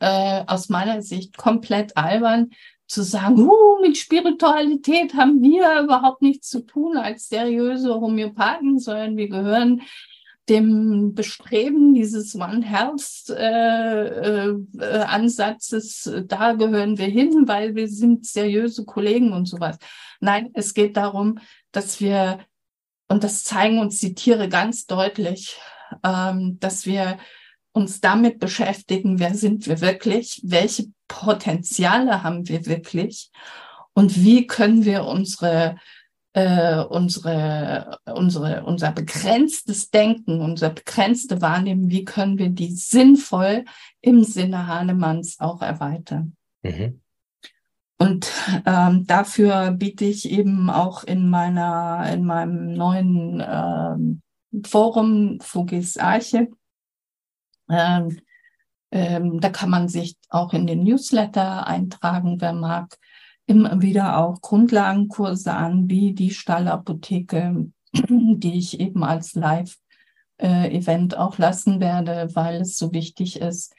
S2: äh, aus meiner Sicht komplett albern, zu sagen, uh, mit Spiritualität haben wir überhaupt nichts zu tun als seriöse Homöopathen, sondern wir gehören dem Bestreben dieses One Health äh, äh, Ansatzes, da gehören wir hin, weil wir sind seriöse Kollegen und sowas. Nein, es geht darum, dass wir und das zeigen uns die Tiere ganz deutlich, ähm, dass wir uns damit beschäftigen, wer sind wir wirklich, welche Potenziale haben wir wirklich und wie können wir unsere äh, unsere, unsere, unser begrenztes Denken, unser begrenzte Wahrnehmen, wie können wir die sinnvoll im Sinne Hahnemanns auch erweitern. Mhm. Und ähm, dafür biete ich eben auch in meiner, in meinem neuen ähm, Forum Fugis Arche. Ähm, ähm, da kann man sich auch in den Newsletter eintragen, wer mag. Immer wieder auch Grundlagenkurse an, wie die Stallapotheke, (clears throat) die ich eben als Live-Event auch lassen werde, weil es so wichtig ist, äh,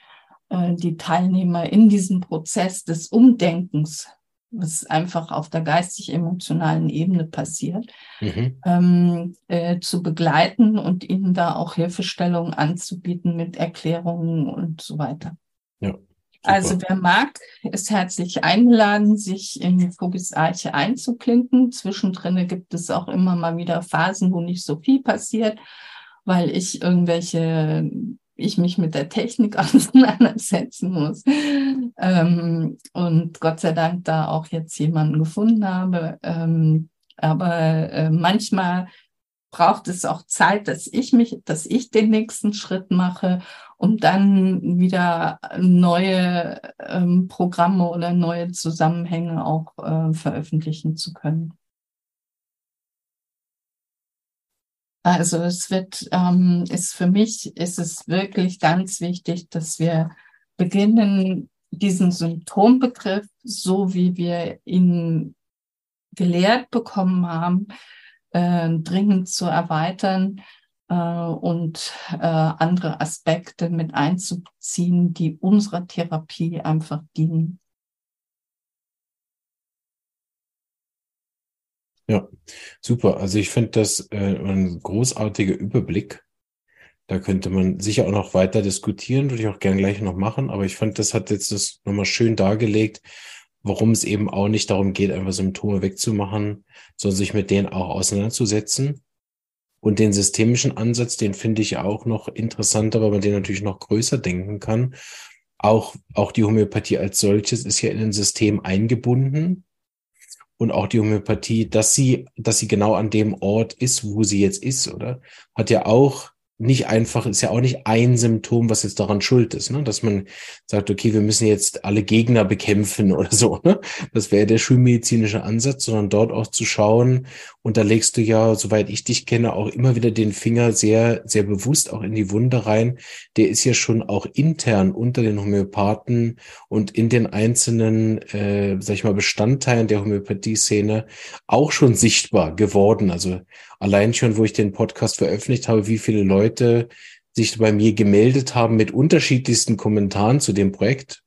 S2: die Teilnehmer in diesem Prozess des Umdenkens, was einfach auf der geistig-emotionalen Ebene passiert, mhm. ähm, äh, zu begleiten und ihnen da auch Hilfestellungen anzubieten mit Erklärungen und so weiter. Ja. Also wer mag, ist herzlich eingeladen, sich in Vogels Arche einzuklinken. Zwischendrin gibt es auch immer mal wieder Phasen, wo nicht so viel passiert, weil ich irgendwelche ich mich mit der Technik (laughs) auseinandersetzen muss. Ähm, und Gott sei Dank da auch jetzt jemanden gefunden habe. Ähm, aber äh, manchmal braucht es auch Zeit, dass ich mich, dass ich den nächsten Schritt mache, um dann wieder neue ähm, Programme oder neue Zusammenhänge auch äh, veröffentlichen zu können. Also es wird, ähm, ist für mich ist es wirklich ganz wichtig, dass wir beginnen, diesen Symptombegriff, so wie wir ihn gelehrt bekommen haben, äh, dringend zu erweitern äh, und äh, andere Aspekte mit einzubeziehen, die unserer Therapie einfach dienen.
S1: Ja, super. Also ich finde das äh, ein großartiger Überblick. Da könnte man sicher auch noch weiter diskutieren, würde ich auch gerne gleich noch machen. Aber ich fand, das hat jetzt das nochmal schön dargelegt, warum es eben auch nicht darum geht, einfach Symptome wegzumachen, sondern sich mit denen auch auseinanderzusetzen. Und den systemischen Ansatz, den finde ich auch noch interessanter, weil man den natürlich noch größer denken kann. Auch, auch die Homöopathie als solches ist ja in ein System eingebunden und auch die Homöopathie, dass sie, dass sie genau an dem Ort ist, wo sie jetzt ist, oder? Hat ja auch nicht einfach, ist ja auch nicht ein Symptom, was jetzt daran schuld ist, ne? dass man sagt, okay, wir müssen jetzt alle Gegner bekämpfen (laughs) oder so. Ne? Das wäre der schulmedizinische Ansatz, sondern dort auch zu schauen. Und da legst du ja, soweit ich dich kenne, auch immer wieder den Finger sehr, sehr bewusst auch in die Wunde rein. Der ist ja schon auch intern unter den Homöopathen und in den einzelnen, äh, sag ich mal, Bestandteilen der Homöopathie-Szene auch schon sichtbar geworden. Also allein schon, wo ich den Podcast veröffentlicht habe, wie viele Leute sich bei mir gemeldet haben mit unterschiedlichsten Kommentaren zu dem Projekt,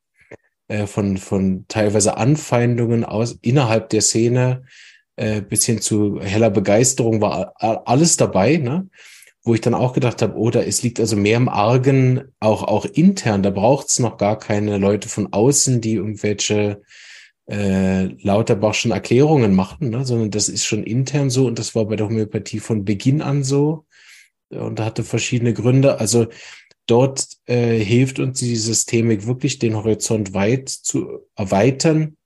S1: äh, von, von teilweise Anfeindungen aus innerhalb der Szene äh, bis hin zu heller Begeisterung war alles dabei, ne? wo ich dann auch gedacht habe, oder oh, es liegt also mehr im Argen, auch, auch intern, da braucht es noch gar keine Leute von außen, die irgendwelche äh, Lauterbachschen Erklärungen machen, ne? sondern das ist schon intern so und das war bei der Homöopathie von Beginn an so und hatte verschiedene Gründe. Also dort äh, hilft uns die Systemik wirklich, den Horizont weit zu erweitern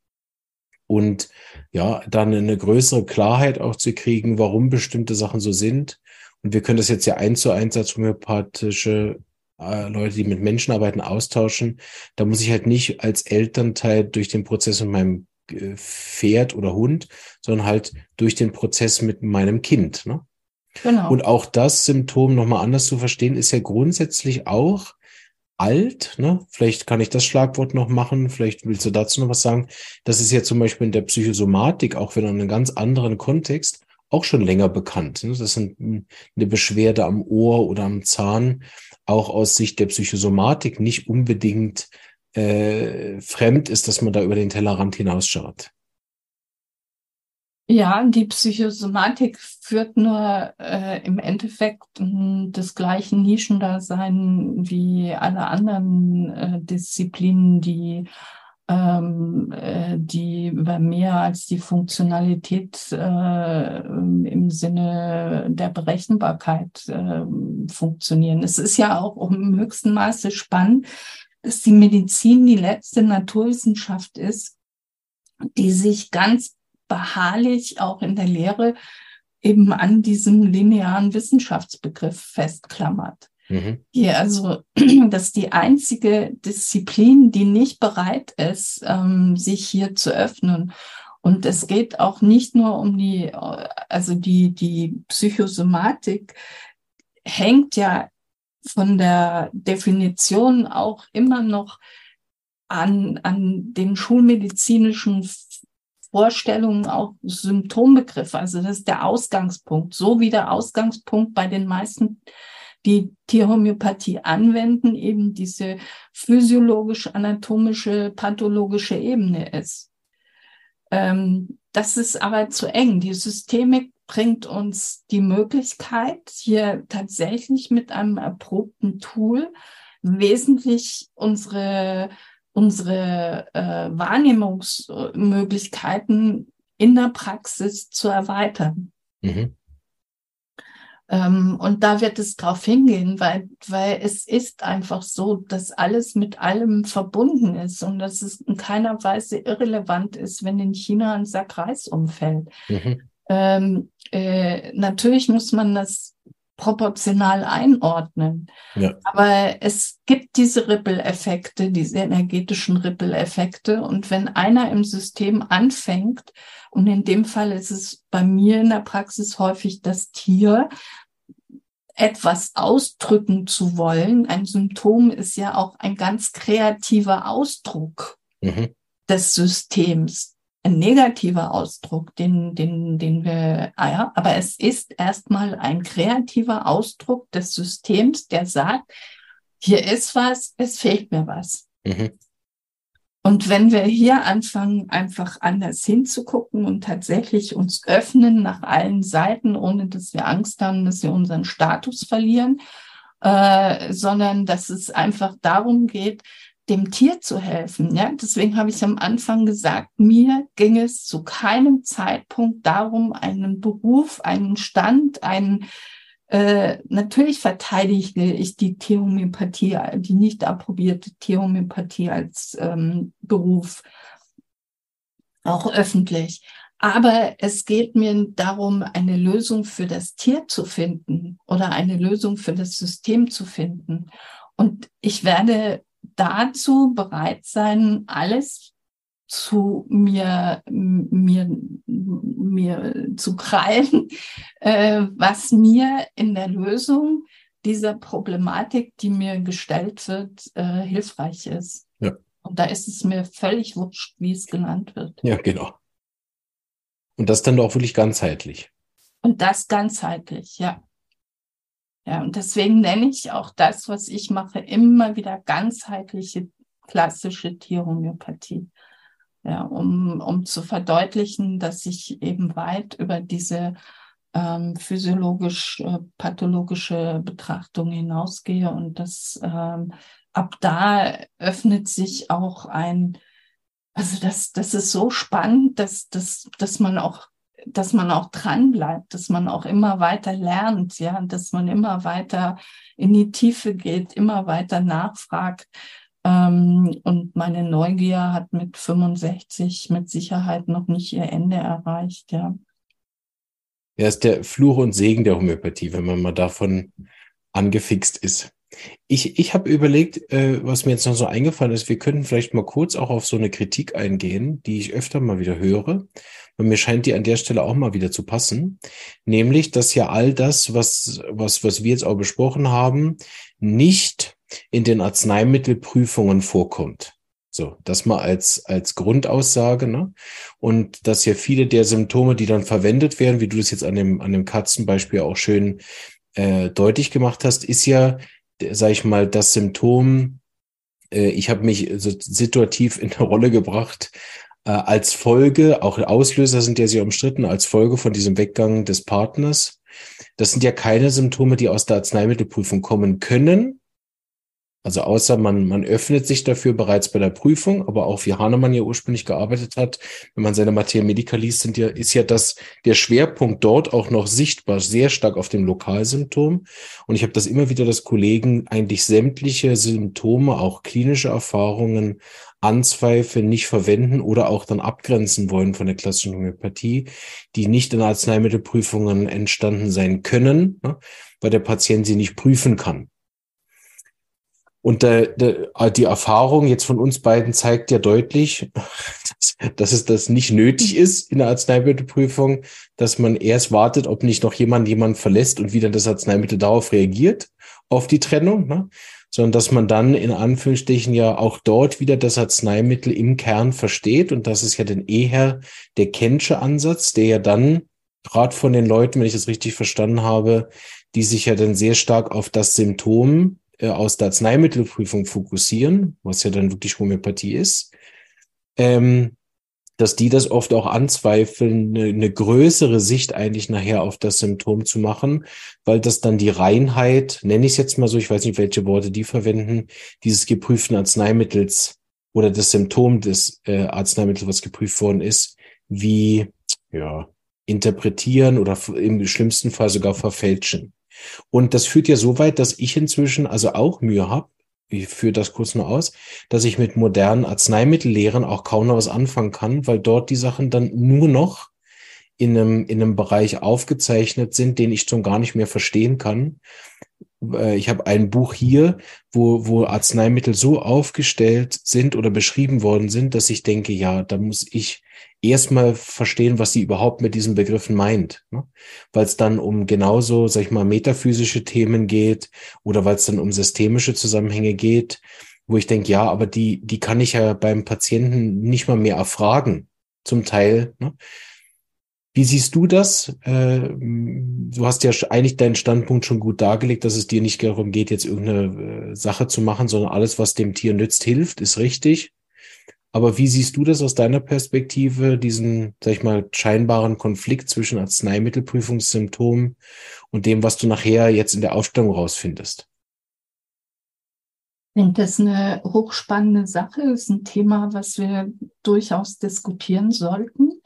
S1: und ja, dann eine größere Klarheit auch zu kriegen, warum bestimmte Sachen so sind. Und wir können das jetzt ja eins zu eins als homöopathische äh, Leute, die mit Menschen arbeiten, austauschen. Da muss ich halt nicht als Elternteil durch den Prozess mit meinem äh, Pferd oder Hund, sondern halt durch den Prozess mit meinem Kind. Ne? Genau. Und auch das Symptom nochmal anders zu verstehen, ist ja grundsätzlich auch alt. Ne? Vielleicht kann ich das Schlagwort noch machen. Vielleicht willst du dazu noch was sagen. Das ist ja zum Beispiel in der Psychosomatik, auch wenn in einem ganz anderen Kontext, auch schon länger bekannt. Ne? Das ist eine Beschwerde am Ohr oder am Zahn auch aus Sicht der Psychosomatik nicht unbedingt äh, fremd ist, dass man da über den Tellerrand hinausschaut.
S2: Ja, die Psychosomatik führt nur äh, im Endeffekt äh, das gleiche Nischendasein wie alle anderen äh, Disziplinen, die ähm, äh, die über mehr als die Funktionalität äh, im Sinne der Berechenbarkeit äh, funktionieren. Es ist ja auch im höchsten Maße spannend, dass die Medizin die letzte Naturwissenschaft ist, die sich ganz beharrlich auch in der Lehre eben an diesem linearen Wissenschaftsbegriff festklammert. Mhm. Hier also, (clears throat) das ist die einzige Disziplin, die nicht bereit ist, ähm, sich hier zu öffnen. Und es geht auch nicht nur um die, also die, die Psychosomatik hängt ja von der Definition auch immer noch an, an den schulmedizinischen Vorstellungen auch Symptombegriffe. Also das ist der Ausgangspunkt, so wie der Ausgangspunkt bei den meisten, die Tierhomöopathie anwenden, eben diese physiologisch-anatomische, pathologische Ebene ist. Ähm, das ist aber zu eng. Die Systemik bringt uns die Möglichkeit, hier tatsächlich mit einem erprobten Tool wesentlich unsere, unsere äh, Wahrnehmungsmöglichkeiten in der Praxis zu erweitern. Mhm. Ähm, und da wird es drauf hingehen, weil, weil es ist einfach so, dass alles mit allem verbunden ist und dass es in keiner Weise irrelevant ist, wenn in China ein Sack Reis umfällt. Mhm. Ähm, äh, natürlich muss man das proportional einordnen. Ja. Aber es gibt diese Rippeleffekte, diese energetischen Rippeleffekte. Und wenn einer im System anfängt, und in dem Fall ist es bei mir in der Praxis häufig das Tier, etwas ausdrücken zu wollen. Ein Symptom ist ja auch ein ganz kreativer Ausdruck mhm. des Systems ein negativer Ausdruck, den, den, den wir, ah ja, aber es ist erstmal ein kreativer Ausdruck des Systems, der sagt, hier ist was, es fehlt mir was. Mhm. Und wenn wir hier anfangen, einfach anders hinzugucken und tatsächlich uns öffnen nach allen Seiten, ohne dass wir Angst haben, dass wir unseren Status verlieren, äh, sondern dass es einfach darum geht, dem Tier zu helfen. Ja? Deswegen habe ich am Anfang gesagt, mir ging es zu keinem Zeitpunkt darum, einen Beruf, einen Stand, einen äh, natürlich verteidige ich die Tierhomöopathie, die nicht approbierte Tierhomöopathie als ähm, Beruf, auch öffentlich. Aber es geht mir darum, eine Lösung für das Tier zu finden oder eine Lösung für das System zu finden. Und ich werde dazu bereit sein, alles zu mir, mir, mir zu krallen, (laughs) äh, was mir in der Lösung dieser Problematik, die mir gestellt wird, äh, hilfreich ist. Ja. Und da ist es mir völlig wurscht, wie es genannt wird.
S1: Ja, genau. Und das dann doch wirklich ganzheitlich.
S2: Und das ganzheitlich, ja. Ja, und deswegen nenne ich auch das, was ich mache, immer wieder ganzheitliche klassische Tierhomöopathie. Ja, um, um zu verdeutlichen, dass ich eben weit über diese ähm, physiologisch-pathologische äh, Betrachtung hinausgehe und das ähm, ab da öffnet sich auch ein, also das, das ist so spannend, dass, dass, dass man auch dass man auch dran bleibt, dass man auch immer weiter lernt, ja, dass man immer weiter in die Tiefe geht, immer weiter nachfragt. Ähm, und meine Neugier hat mit 65 mit Sicherheit noch nicht ihr Ende erreicht, ja.
S1: Ja, ist der Fluch und Segen der Homöopathie, wenn man mal davon angefixt ist. Ich, ich habe überlegt, äh, was mir jetzt noch so eingefallen ist, wir könnten vielleicht mal kurz auch auf so eine Kritik eingehen, die ich öfter mal wieder höre. Und mir scheint die an der Stelle auch mal wieder zu passen. Nämlich, dass ja all das, was, was, was wir jetzt auch besprochen haben, nicht in den Arzneimittelprüfungen vorkommt. So, das mal als, als Grundaussage, ne? Und dass ja viele der Symptome, die dann verwendet werden, wie du das jetzt an dem, an dem Katzenbeispiel auch schön äh, deutlich gemacht hast, ist ja sage ich mal, das Symptom, äh, ich habe mich so situativ in eine Rolle gebracht, äh, als Folge, auch Auslöser sind ja sehr umstritten, als Folge von diesem Weggang des Partners. Das sind ja keine Symptome, die aus der Arzneimittelprüfung kommen können, also außer man, man öffnet sich dafür bereits bei der Prüfung, aber auch wie Hahnemann ja ursprünglich gearbeitet hat, wenn man seine Materia Medica liest, sind ja, ist ja das, der Schwerpunkt dort auch noch sichtbar, sehr stark auf dem Lokalsymptom. Und ich habe das immer wieder, dass Kollegen eigentlich sämtliche Symptome, auch klinische Erfahrungen anzweifeln, nicht verwenden oder auch dann abgrenzen wollen von der klassischen Homöopathie, die nicht in Arzneimittelprüfungen entstanden sein können, ne, weil der Patient sie nicht prüfen kann. Und der, der, die Erfahrung jetzt von uns beiden zeigt ja deutlich, (laughs) dass, dass es das nicht nötig ist in der Arzneimittelprüfung, dass man erst wartet, ob nicht noch jemand jemand verlässt und wie dann das Arzneimittel darauf reagiert, auf die Trennung, ne? sondern dass man dann in Anführungsstrichen ja auch dort wieder das Arzneimittel im Kern versteht. Und das ist ja dann eher der Kensche Ansatz, der ja dann gerade von den Leuten, wenn ich das richtig verstanden habe, die sich ja dann sehr stark auf das Symptom äh, aus der Arzneimittelprüfung fokussieren, was ja dann wirklich Homöopathie ist, ähm, dass die das oft auch anzweifeln, eine, eine größere Sicht eigentlich nachher auf das Symptom zu machen, weil das dann die Reinheit, nenne ich es jetzt mal so, ich weiß nicht, welche Worte die verwenden, dieses geprüften Arzneimittels oder das Symptom des äh, Arzneimittels, was geprüft worden ist, wie ja, interpretieren oder im schlimmsten Fall sogar verfälschen. Und das führt ja so weit, dass ich inzwischen also auch Mühe habe, ich führe das kurz nur aus, dass ich mit modernen Arzneimittellehren auch kaum noch was anfangen kann, weil dort die Sachen dann nur noch in einem, in einem Bereich aufgezeichnet sind, den ich schon gar nicht mehr verstehen kann. Äh, ich habe ein Buch hier, wo, wo Arzneimittel so aufgestellt sind oder beschrieben worden sind, dass ich denke, ja, da muss ich erstmal verstehen, was sie überhaupt mit diesen Begriffen meint. Ne? Weil es dann um genauso, sag ich mal, metaphysische Themen geht oder weil es dann um systemische Zusammenhänge geht, wo ich denke, ja, aber die, die kann ich ja beim Patienten nicht mal mehr erfragen, zum Teil. Ne? Wie siehst du das? Äh, du hast ja eigentlich deinen Standpunkt schon gut dargelegt, dass es dir nicht darum geht, jetzt irgendeine äh, Sache zu machen, sondern alles, was dem Tier nützt, hilft, ist richtig. Aber wie siehst du das aus deiner Perspektive, diesen, sag ich mal, scheinbaren Konflikt zwischen Arzneimittelprüfungssymptomen und dem, was du nachher jetzt in der Ausstellung rausfindest?
S2: Ich denke, das ist eine hochspannende Sache, das ist ein Thema, was wir durchaus diskutieren sollten,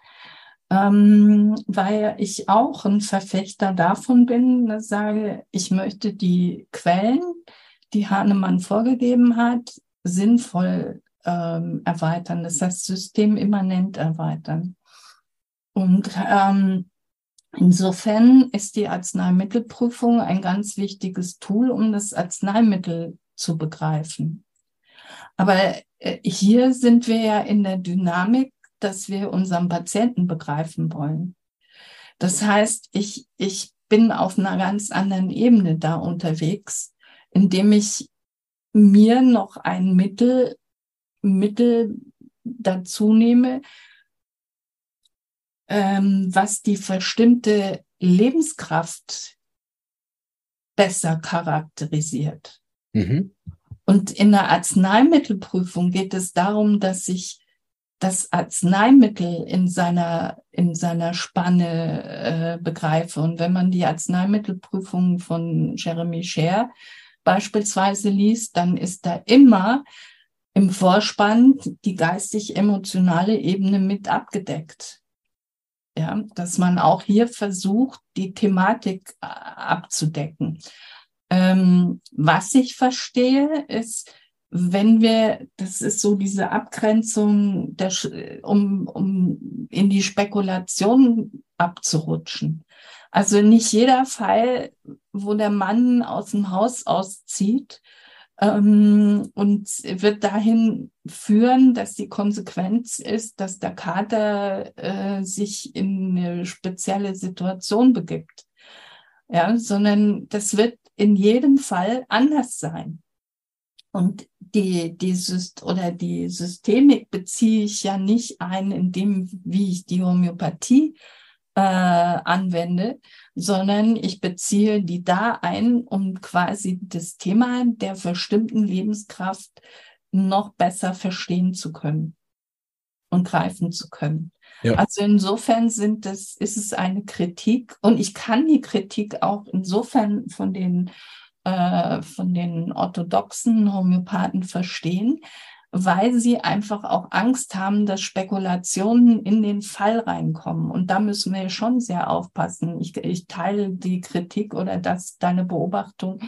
S2: ähm, weil ich auch ein Verfechter davon bin, dass ich sage, ich möchte die Quellen, die Hahnemann vorgegeben hat, sinnvoll ähm, erweitern, das heißt systemimmanent erweitern. Und ähm, insofern ist die Arzneimittelprüfung ein ganz wichtiges Tool, um das Arzneimittel zu begreifen. Aber äh, hier sind wir ja in der Dynamik, dass wir unseren Patienten begreifen wollen. Das heißt, ich, ich bin auf einer ganz anderen Ebene da unterwegs, indem ich mir noch ein Mittel Mittel dazu nehme, ähm, was die verstimmte Lebenskraft besser charakterisiert. Mhm. Und in der Arzneimittelprüfung geht es darum, dass ich das Arzneimittel in seiner, in seiner Spanne äh, begreife. Und wenn man die Arzneimittelprüfung von Jeremy Scher beispielsweise liest, dann ist da immer im Vorspann die geistig-emotionale Ebene mit abgedeckt. Ja, dass man auch hier versucht, die Thematik äh, abzudecken. Ähm, was ich verstehe, ist, wenn wir, das ist so diese Abgrenzung, der, um, um in die Spekulation abzurutschen. Also nicht jeder Fall, wo der Mann aus dem Haus auszieht, ähm, und wird dahin führen, dass die Konsequenz ist, dass der Kater äh, sich in eine spezielle Situation begibt. Ja, sondern das wird in jedem Fall anders sein. Und die, die Syst oder die Systemik beziehe ich ja nicht ein, in dem, wie ich die Homöopathie äh, anwende, sondern ich beziehe die da ein, um quasi das Thema der verstimmten Lebenskraft noch besser verstehen zu können und greifen zu können. Ja. Also insofern sind das, ist es eine Kritik und ich kann die Kritik auch insofern von den, äh, von den orthodoxen Homöopathen verstehen, weil sie einfach auch Angst haben, dass Spekulationen in den Fall reinkommen. Und da müssen wir schon sehr aufpassen. Ich, ich teile die Kritik oder das, deine Beobachtung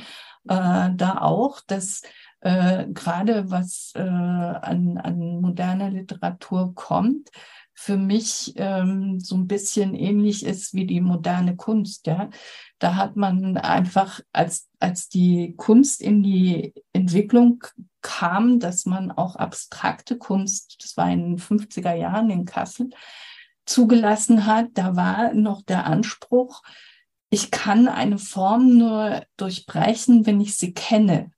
S2: äh, da auch, dass äh, gerade was äh, an, an moderner Literatur kommt, für mich ähm, so ein bisschen ähnlich ist wie die moderne Kunst. Ja, da hat man einfach als als die Kunst in die Entwicklung kam, dass man auch abstrakte Kunst, das war in den 50er Jahren in Kassel, zugelassen hat. Da war noch der Anspruch, ich kann eine Form nur durchbrechen, wenn ich sie kenne.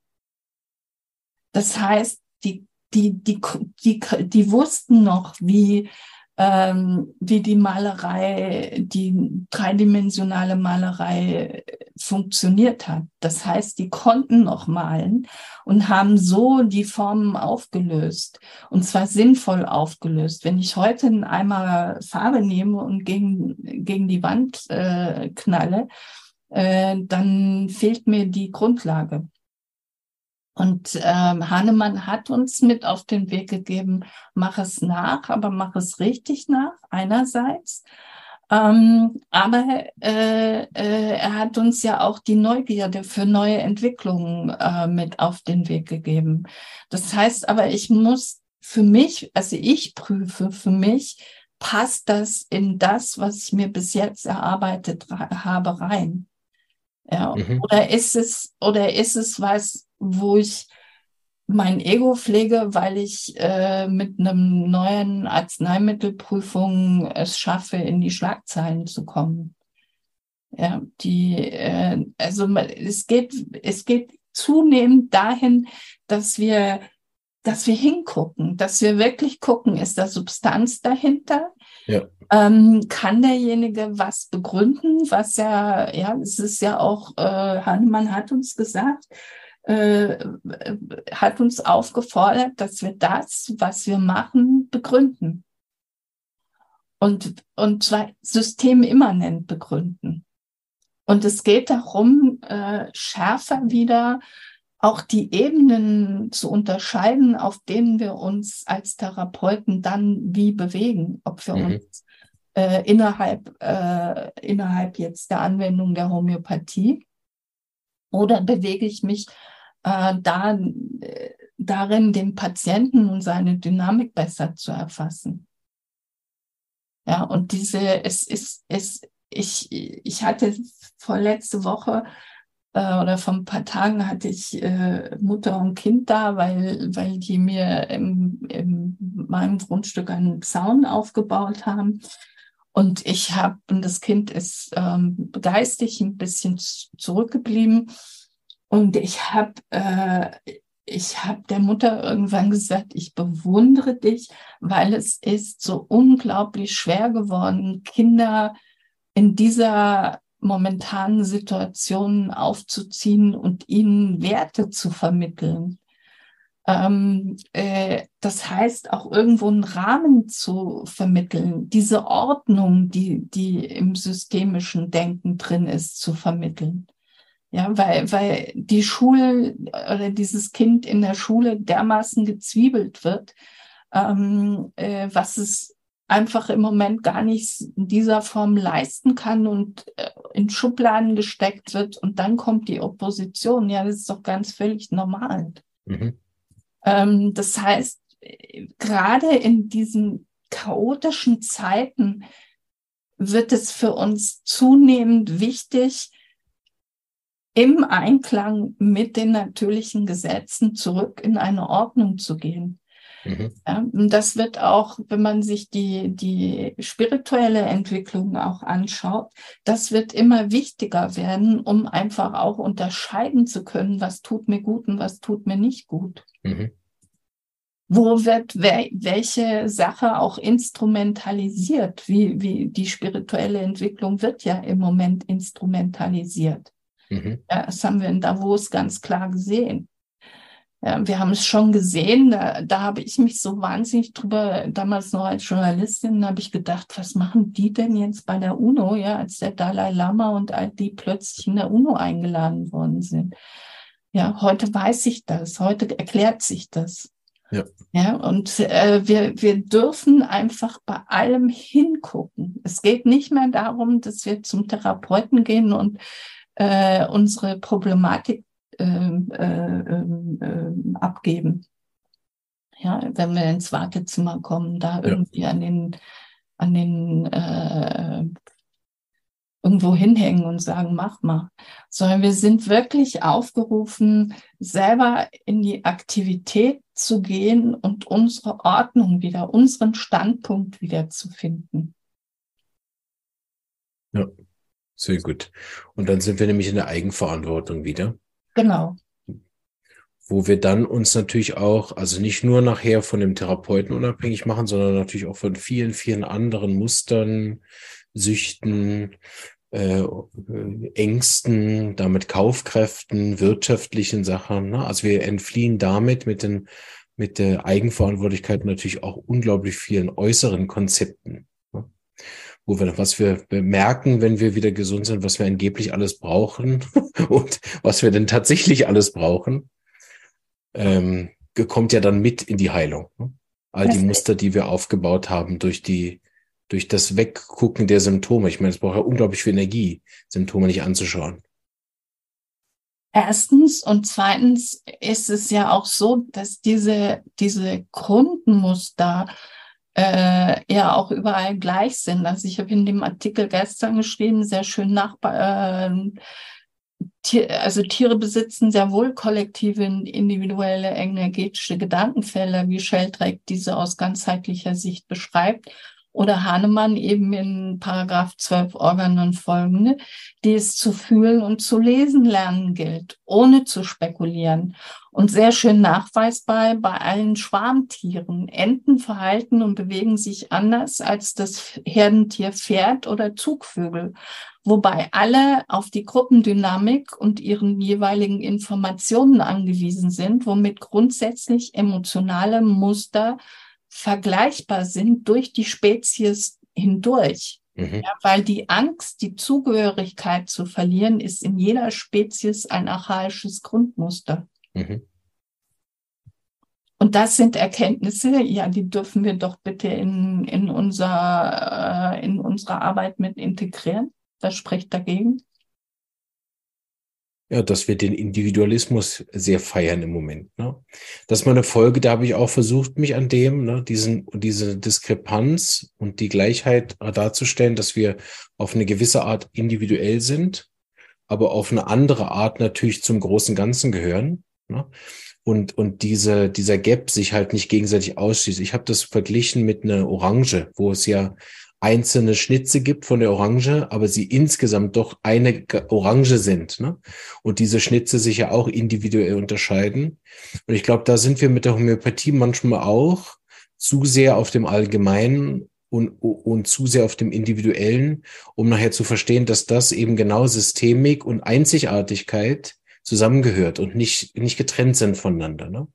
S2: Das heißt, die, die, die, die, die wussten noch, wie ähm, wie die Malerei, die dreidimensionale Malerei funktioniert hat. Das heißt, die konnten noch malen und haben so die Formen aufgelöst und zwar sinnvoll aufgelöst. Wenn ich heute einen Eimer Farbe nehme und gegen, gegen die Wand äh, knalle, äh, dann fehlt mir die Grundlage. Und ähm, Hahnemann hat uns mit auf den Weg gegeben, mach es nach, aber mach es richtig nach, einerseits. Ähm, aber äh, äh, er hat uns ja auch die Neugierde für neue Entwicklungen äh, mit auf den Weg gegeben. Das heißt aber, ich muss für mich, also ich prüfe für mich, passt das in das, was ich mir bis jetzt erarbeitet habe, rein? Ja, mhm. oder ist es, oder ist es was, wo ich mein Ego pflege, weil ich äh, mit einem neuen Arzneimittelprüfung es schaffe, in die Schlagzeilen zu kommen. Ja, die, äh, also es geht, es geht zunehmend dahin, dass wir, dass wir hingucken, dass wir wirklich gucken, ist da Substanz dahinter? Ja. Ähm, kann derjenige was begründen, was ja, ja, es ist ja auch, äh, Hahnemann hat uns gesagt, äh, hat uns aufgefordert, dass wir das, was wir machen, begründen. Und, und zwar systemimmanent begründen. Und es geht darum, äh, schärfer wieder auch die Ebenen zu unterscheiden, auf denen wir uns als Therapeuten dann wie bewegen, ob wir mhm. uns äh, innerhalb, äh, innerhalb jetzt der Anwendung der Homöopathie oder bewege ich mich äh, da, äh, darin, den Patienten und seine Dynamik besser zu erfassen. Ja, und diese, es ist, es, ich, ich hatte vorletzte Woche äh, oder vor ein paar Tagen hatte ich äh, Mutter und Kind da, weil, weil die mir im, in meinem Grundstück einen Zaun aufgebaut haben. Und ich habe, und das Kind ist ähm, geistig ein bisschen zurückgeblieben. Und ich habe äh, ich der Mutter irgendwann gesagt, ich bewundere dich, weil es ist so unglaublich schwer geworden, Kinder in dieser momentanen Situation aufzuziehen und ihnen Werte zu vermitteln. Ähm, äh, das heißt, auch irgendwo einen Rahmen zu vermitteln, diese Ordnung, die, die im systemischen Denken drin ist, zu vermitteln. Ja, weil, weil die Schule oder dieses Kind in der Schule dermaßen gezwiebelt wird, ähm, äh, was es einfach im Moment gar nicht in dieser Form leisten kann und äh, in Schubladen gesteckt wird und dann kommt die Opposition. Ja, das ist doch ganz völlig normal. Mhm. Ähm, das heißt, gerade in diesen chaotischen Zeiten wird es für uns zunehmend wichtig, im Einklang mit den natürlichen Gesetzen zurück in eine Ordnung zu gehen. Mhm. Ja, das wird auch, wenn man sich die, die spirituelle Entwicklung auch anschaut, das wird immer wichtiger werden, um einfach auch unterscheiden zu können, was tut mir gut und was tut mir nicht gut. Mhm. Wo wird wel welche Sache auch instrumentalisiert? Wie, wie die spirituelle Entwicklung wird ja im Moment instrumentalisiert. Mhm. Ja, das haben wir in Davos ganz klar gesehen. Ja, wir haben es schon gesehen, da, da habe ich mich so wahnsinnig drüber, damals noch als Journalistin, habe ich gedacht, was machen die denn jetzt bei der UNO, ja, als der Dalai Lama und all die plötzlich in der UNO eingeladen worden sind. Ja, heute weiß ich das, heute erklärt sich das. Ja. ja und äh, wir, wir dürfen einfach bei allem hingucken. Es geht nicht mehr darum, dass wir zum Therapeuten gehen und äh, unsere Problematik ähm, äh, äh, abgeben. Ja, wenn wir ins Wartezimmer kommen, da ja. irgendwie an den, an den äh, irgendwo hinhängen und sagen, mach mal, sondern wir sind wirklich aufgerufen, selber in die Aktivität zu gehen und unsere Ordnung wieder, unseren Standpunkt wieder zu finden.
S1: Ja. Sehr gut. Und dann sind wir nämlich in der Eigenverantwortung wieder.
S2: Genau.
S1: wo wir dann uns natürlich auch, also nicht nur nachher von dem Therapeuten unabhängig machen, sondern natürlich auch von vielen, vielen anderen Mustern, Süchten, äh, Ängsten, damit Kaufkräften, wirtschaftlichen Sachen. Ne? Also wir entfliehen damit mit den mit der Eigenverantwortlichkeit natürlich auch unglaublich vielen äußeren Konzepten. Ne? Wo wir, was wir merken, wenn wir wieder gesund sind, was wir angeblich alles brauchen (laughs) und was wir denn tatsächlich alles brauchen ähm, kommt ja dann mit in die Heilung. Ne? All die Muster, die wir aufgebaut haben durch die, durch das Weggucken der Symptome. Ich meine, es braucht ja unglaublich viel Energie, Symptome nicht anzuschauen.
S2: Erstens und zweitens ist es ja auch so, dass diese, diese Grundmuster äh, ja auch überall gleich sind. Also ich habe in dem Artikel gestern geschrieben, sehr schön nach, äh, also Tiere besitzen sehr wohl kollektive, individuelle, energetische Gedankenfelder, wie Sheldrake diese aus ganzheitlicher Sicht beschreibt oder Hahnemann eben in Paragraph 12 Organ und folgende, die es zu fühlen und zu lesen lernen gilt, ohne zu spekulieren. Und sehr schön nachweisbar bei allen Schwarmtieren. Enten verhalten und bewegen sich anders als das Herdentier Pferd oder Zugvögel, wobei alle auf die Gruppendynamik und ihren jeweiligen Informationen angewiesen sind, womit grundsätzlich emotionale Muster vergleichbar sind durch die Spezies hindurch. Mhm. Ja, weil die Angst, die Zugehörigkeit zu verlieren, ist in jeder Spezies ein archaisches Grundmuster. Mhm. Und das sind Erkenntnisse, ja, die dürfen wir doch bitte in, in, unser, äh, in unsere Arbeit mit integrieren. Das spricht dagegen.
S1: Ja, dass wir den Individualismus sehr feiern im Moment. Ne? Das ist mal eine Folge, da habe ich auch versucht, mich an dem, ne, diesen, diese Diskrepanz und die Gleichheit darzustellen, dass wir auf eine gewisse Art individuell sind, aber auf eine andere Art natürlich zum großen Ganzen gehören. Ne? Und, und diese, dieser Gap sich halt nicht gegenseitig ausschließt. Ich habe das verglichen mit einer Orange, wo es ja einzelne Schnitze gibt von der Orange, aber sie insgesamt doch eine Orange sind. Ne? Und diese Schnitze sich ja auch individuell unterscheiden. Und ich glaube, da sind wir mit der Homöopathie manchmal auch zu sehr auf dem Allgemeinen und, und zu sehr auf dem Individuellen, um nachher zu verstehen, dass das eben genau Systemik und Einzigartigkeit zusammengehört und nicht, nicht getrennt sind voneinander. Ne?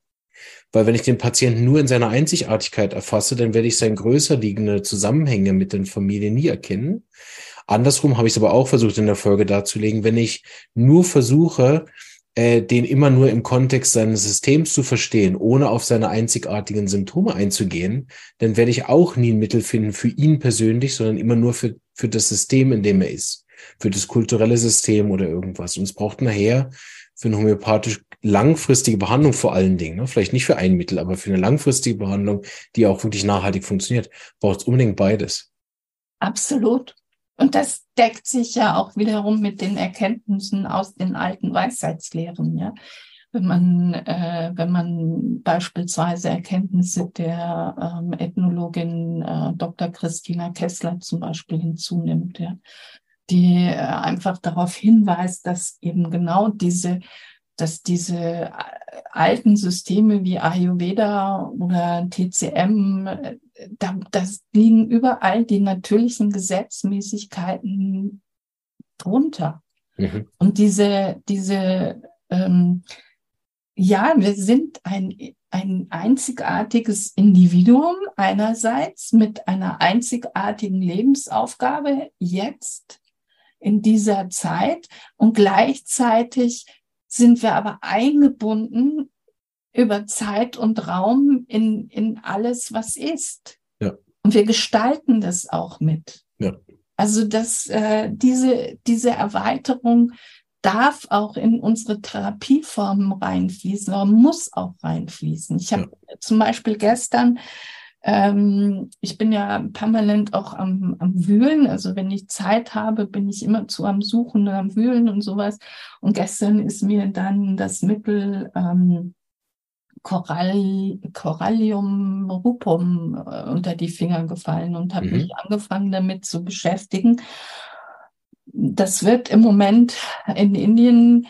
S1: Weil wenn ich den Patienten nur in seiner Einzigartigkeit erfasse, dann werde ich seine größer liegende Zusammenhänge mit den Familien nie erkennen. Andersrum habe ich es aber auch versucht in der Folge darzulegen, wenn ich nur versuche, äh, den immer nur im Kontext seines Systems zu verstehen, ohne auf seine einzigartigen Symptome einzugehen, dann werde ich auch nie ein Mittel finden für ihn persönlich, sondern immer nur für, für das System, in dem er ist, für das kulturelle System oder irgendwas. Und es braucht nachher für eine homöopathisch langfristige Behandlung vor allen Dingen, ne? vielleicht nicht für ein Mittel, aber für eine langfristige Behandlung, die auch wirklich nachhaltig funktioniert, braucht es unbedingt beides.
S2: Absolut. Und das deckt sich ja auch wiederum mit den Erkenntnissen aus den alten Weisheitslehren. Ja? Wenn man, äh, wenn man beispielsweise Erkenntnisse der ähm, Ethnologin äh, Dr. Christina Kessler zum Beispiel hinzunimmt, ja? Die äh, einfach darauf hinweist, dass eben genau diese, dass diese äh, alten Systeme wie Ayurveda oder TCM, äh, da, das liegen überall die natürlichen Gesetzmäßigkeiten drunter. Mhm. Und diese, diese, ähm, ja, wir sind ein, ein einzigartiges Individuum einerseits mit einer einzigartigen Lebensaufgabe jetzt in dieser Zeit und gleichzeitig sind wir aber eingebunden über Zeit und Raum in, in alles, was ist. Ja. Und wir gestalten das auch mit. Ja. Also dass äh, diese, diese Erweiterung darf auch in unsere Therapieformen reinfließen oder muss auch reinfließen. Ich habe ja. zum Beispiel gestern ähm, ich bin ja permanent auch am, am Wühlen. Also wenn ich Zeit habe, bin ich immer zu am Suchen und am Wühlen und sowas. Und gestern ist mir dann das Mittel ähm, Corall, Corallium rupum äh, unter die Finger gefallen und habe mhm. mich angefangen damit zu beschäftigen. Das wird im Moment in Indien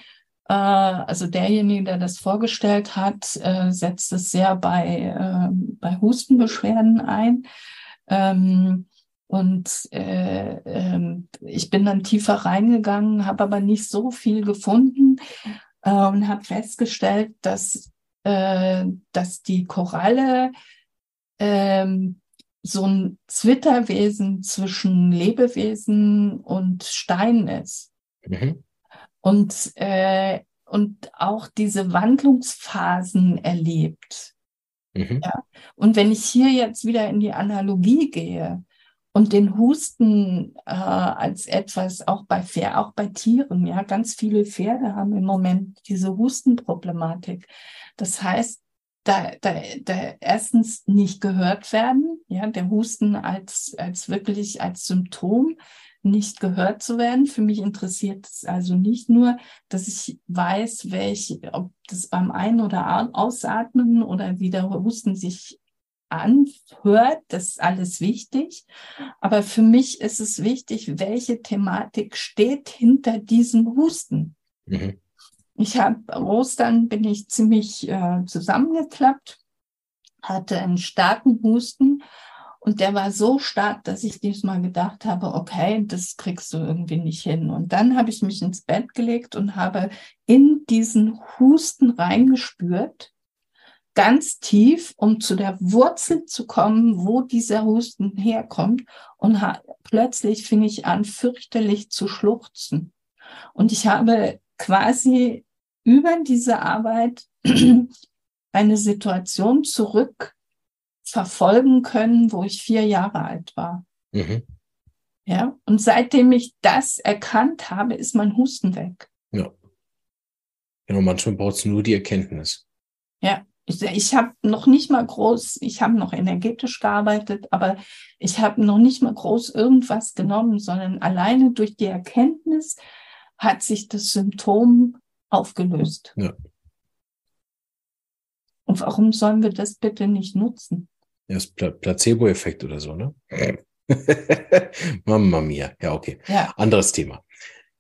S2: Äh, also derjenige, der das vorgestellt hat, äh, setzt es sehr bei, äh, bei Hustenbeschwerden ein. Ähm, und äh, äh, ich bin dann tiefer reingegangen, habe aber nicht so viel gefunden äh, und habe festgestellt, dass, äh, dass die Koralle ähm, so ein Zwitterwesen zwischen Lebewesen und Stein ist. Mhm. Und, äh, und auch diese Wandlungsphasen erlebt. Mhm. Ja? Und wenn ich hier jetzt wieder in die Analogie gehe, und den Husten äh, als etwas auch bei Pfer auch bei Tieren, ja, ganz viele Pferde haben im Moment diese Hustenproblematik. Das heißt, da, da, da erstens nicht gehört werden, ja, der Husten als, als wirklich als Symptom nicht gehört zu werden. Für mich interessiert es also nicht nur, dass ich weiß, welche, ob das beim Ein- oder Ausatmen oder wie der Husten sich anhört, das ist alles wichtig. Aber für mich ist es wichtig, welche Thematik steht hinter diesem Husten. Mhm. Ich habe Ostern bin ich ziemlich äh, zusammengeklappt, hatte einen starken Husten und der war so stark, dass ich diesmal gedacht habe, okay, das kriegst du irgendwie nicht hin. Und dann habe ich mich ins Bett gelegt und habe in diesen Husten reingespürt ganz tief, um zu der Wurzel zu kommen, wo dieser Husten herkommt. Und plötzlich fing ich an, fürchterlich zu schluchzen. Und ich habe quasi über diese Arbeit (clears throat) eine Situation zurück verfolgen können, wo ich vier Jahre alt war. Mhm. Ja, und seitdem ich das erkannt habe, ist mein Husten weg.
S1: Ja. Genau, manchmal braucht es nur die Erkenntnis.
S2: Ja. Ich, ich habe noch nicht mal groß, ich habe noch energetisch gearbeitet, aber ich habe noch nicht mal groß irgendwas genommen, sondern alleine durch die Erkenntnis hat sich das Symptom aufgelöst. Ja. Und warum sollen wir das bitte nicht nutzen?
S1: Das Pla Placebo-Effekt oder so, ne? (laughs) Mama mia. Ja, okay. Ja. Anderes Thema.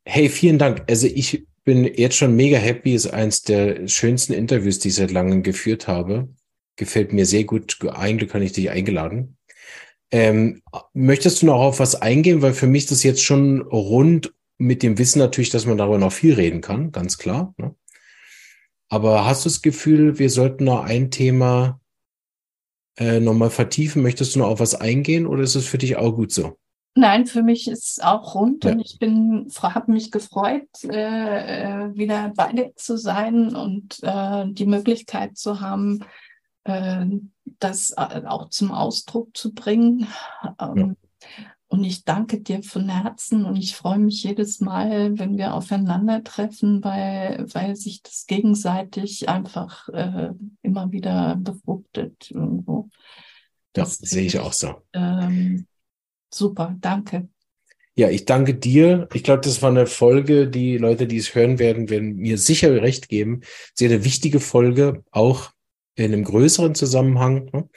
S1: Hey, vielen Dank. Also ich bin jetzt schon mega happy. Ist eins der schönsten Interviews, die ich seit langem geführt habe. Gefällt mir sehr gut. Eigentlich kann ich dich eingeladen. Ähm, möchtest du noch auf was eingehen? Weil für mich ist das jetzt schon rund mit dem Wissen natürlich, dass man darüber noch viel reden kann, ganz klar. Ne? Aber hast du das Gefühl, wir sollten noch ein Thema äh, nochmal vertiefen? Möchtest du noch auf was eingehen oder ist es für dich auch gut so?
S2: Nein, für mich ist es auch rund ja. und ich bin, habe mich gefreut, äh, äh, wieder bei dir zu sein und äh, die Möglichkeit zu haben, äh, das äh, auch zum Ausdruck zu bringen. Ähm, ja. Und ich danke dir von Herzen und ich freue mich jedes Mal, wenn wir aufeinandertreffen, weil, weil sich das gegenseitig einfach äh, immer wieder befruchtet irgendwo.
S1: Ja, das sehe ich auch so. Ähm,
S2: Super, danke.
S1: Ja, ich danke dir. Ich glaube, das war eine Folge, die Leute, die es hören werden, werden mir sicher recht geben. Sehr eine wichtige Folge, auch in einem größeren Zusammenhang, ne?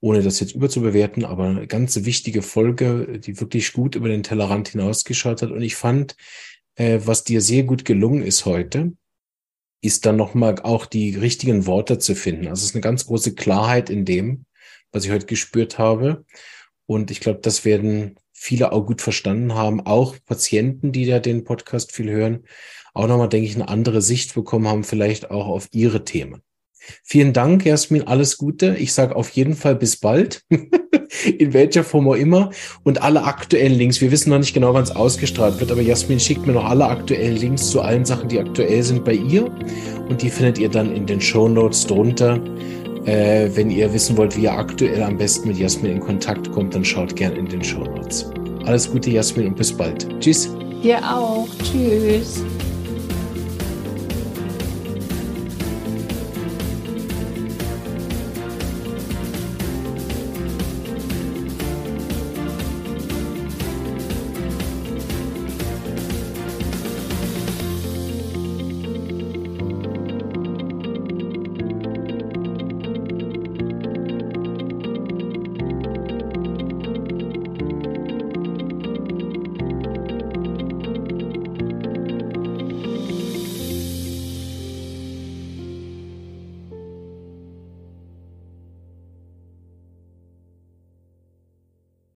S1: Ohne das jetzt überzubewerten, aber eine ganz wichtige Folge, die wirklich gut über den Tellerrand hinausgeschaut hat. Und ich fand, äh, was dir sehr gut gelungen ist heute, ist dann nochmal auch die richtigen Worte zu finden. Also es ist eine ganz große Klarheit in dem, was ich heute gespürt habe. Und ich glaube, das werden viele auch gut verstanden haben, auch Patienten, die da den Podcast viel hören, auch nochmal, denke ich, eine andere Sicht bekommen haben, vielleicht auch auf ihre Themen. Vielen Dank, Jasmin, alles Gute. Ich sage auf jeden Fall bis bald, (laughs) in welcher Form auch immer. Und alle aktuellen Links, wir wissen noch nicht genau, wann es ausgestrahlt wird, aber Jasmin schickt mir noch alle aktuellen Links zu allen Sachen, die aktuell sind bei ihr. Und die findet ihr dann in den Show Notes drunter. Äh, wenn ihr wissen wollt, wie ihr aktuell am besten mit Jasmin in Kontakt kommt, dann schaut gern in den Show Notes. Alles Gute, Jasmin, und bis bald. Tschüss.
S2: Dir auch. Tschüss.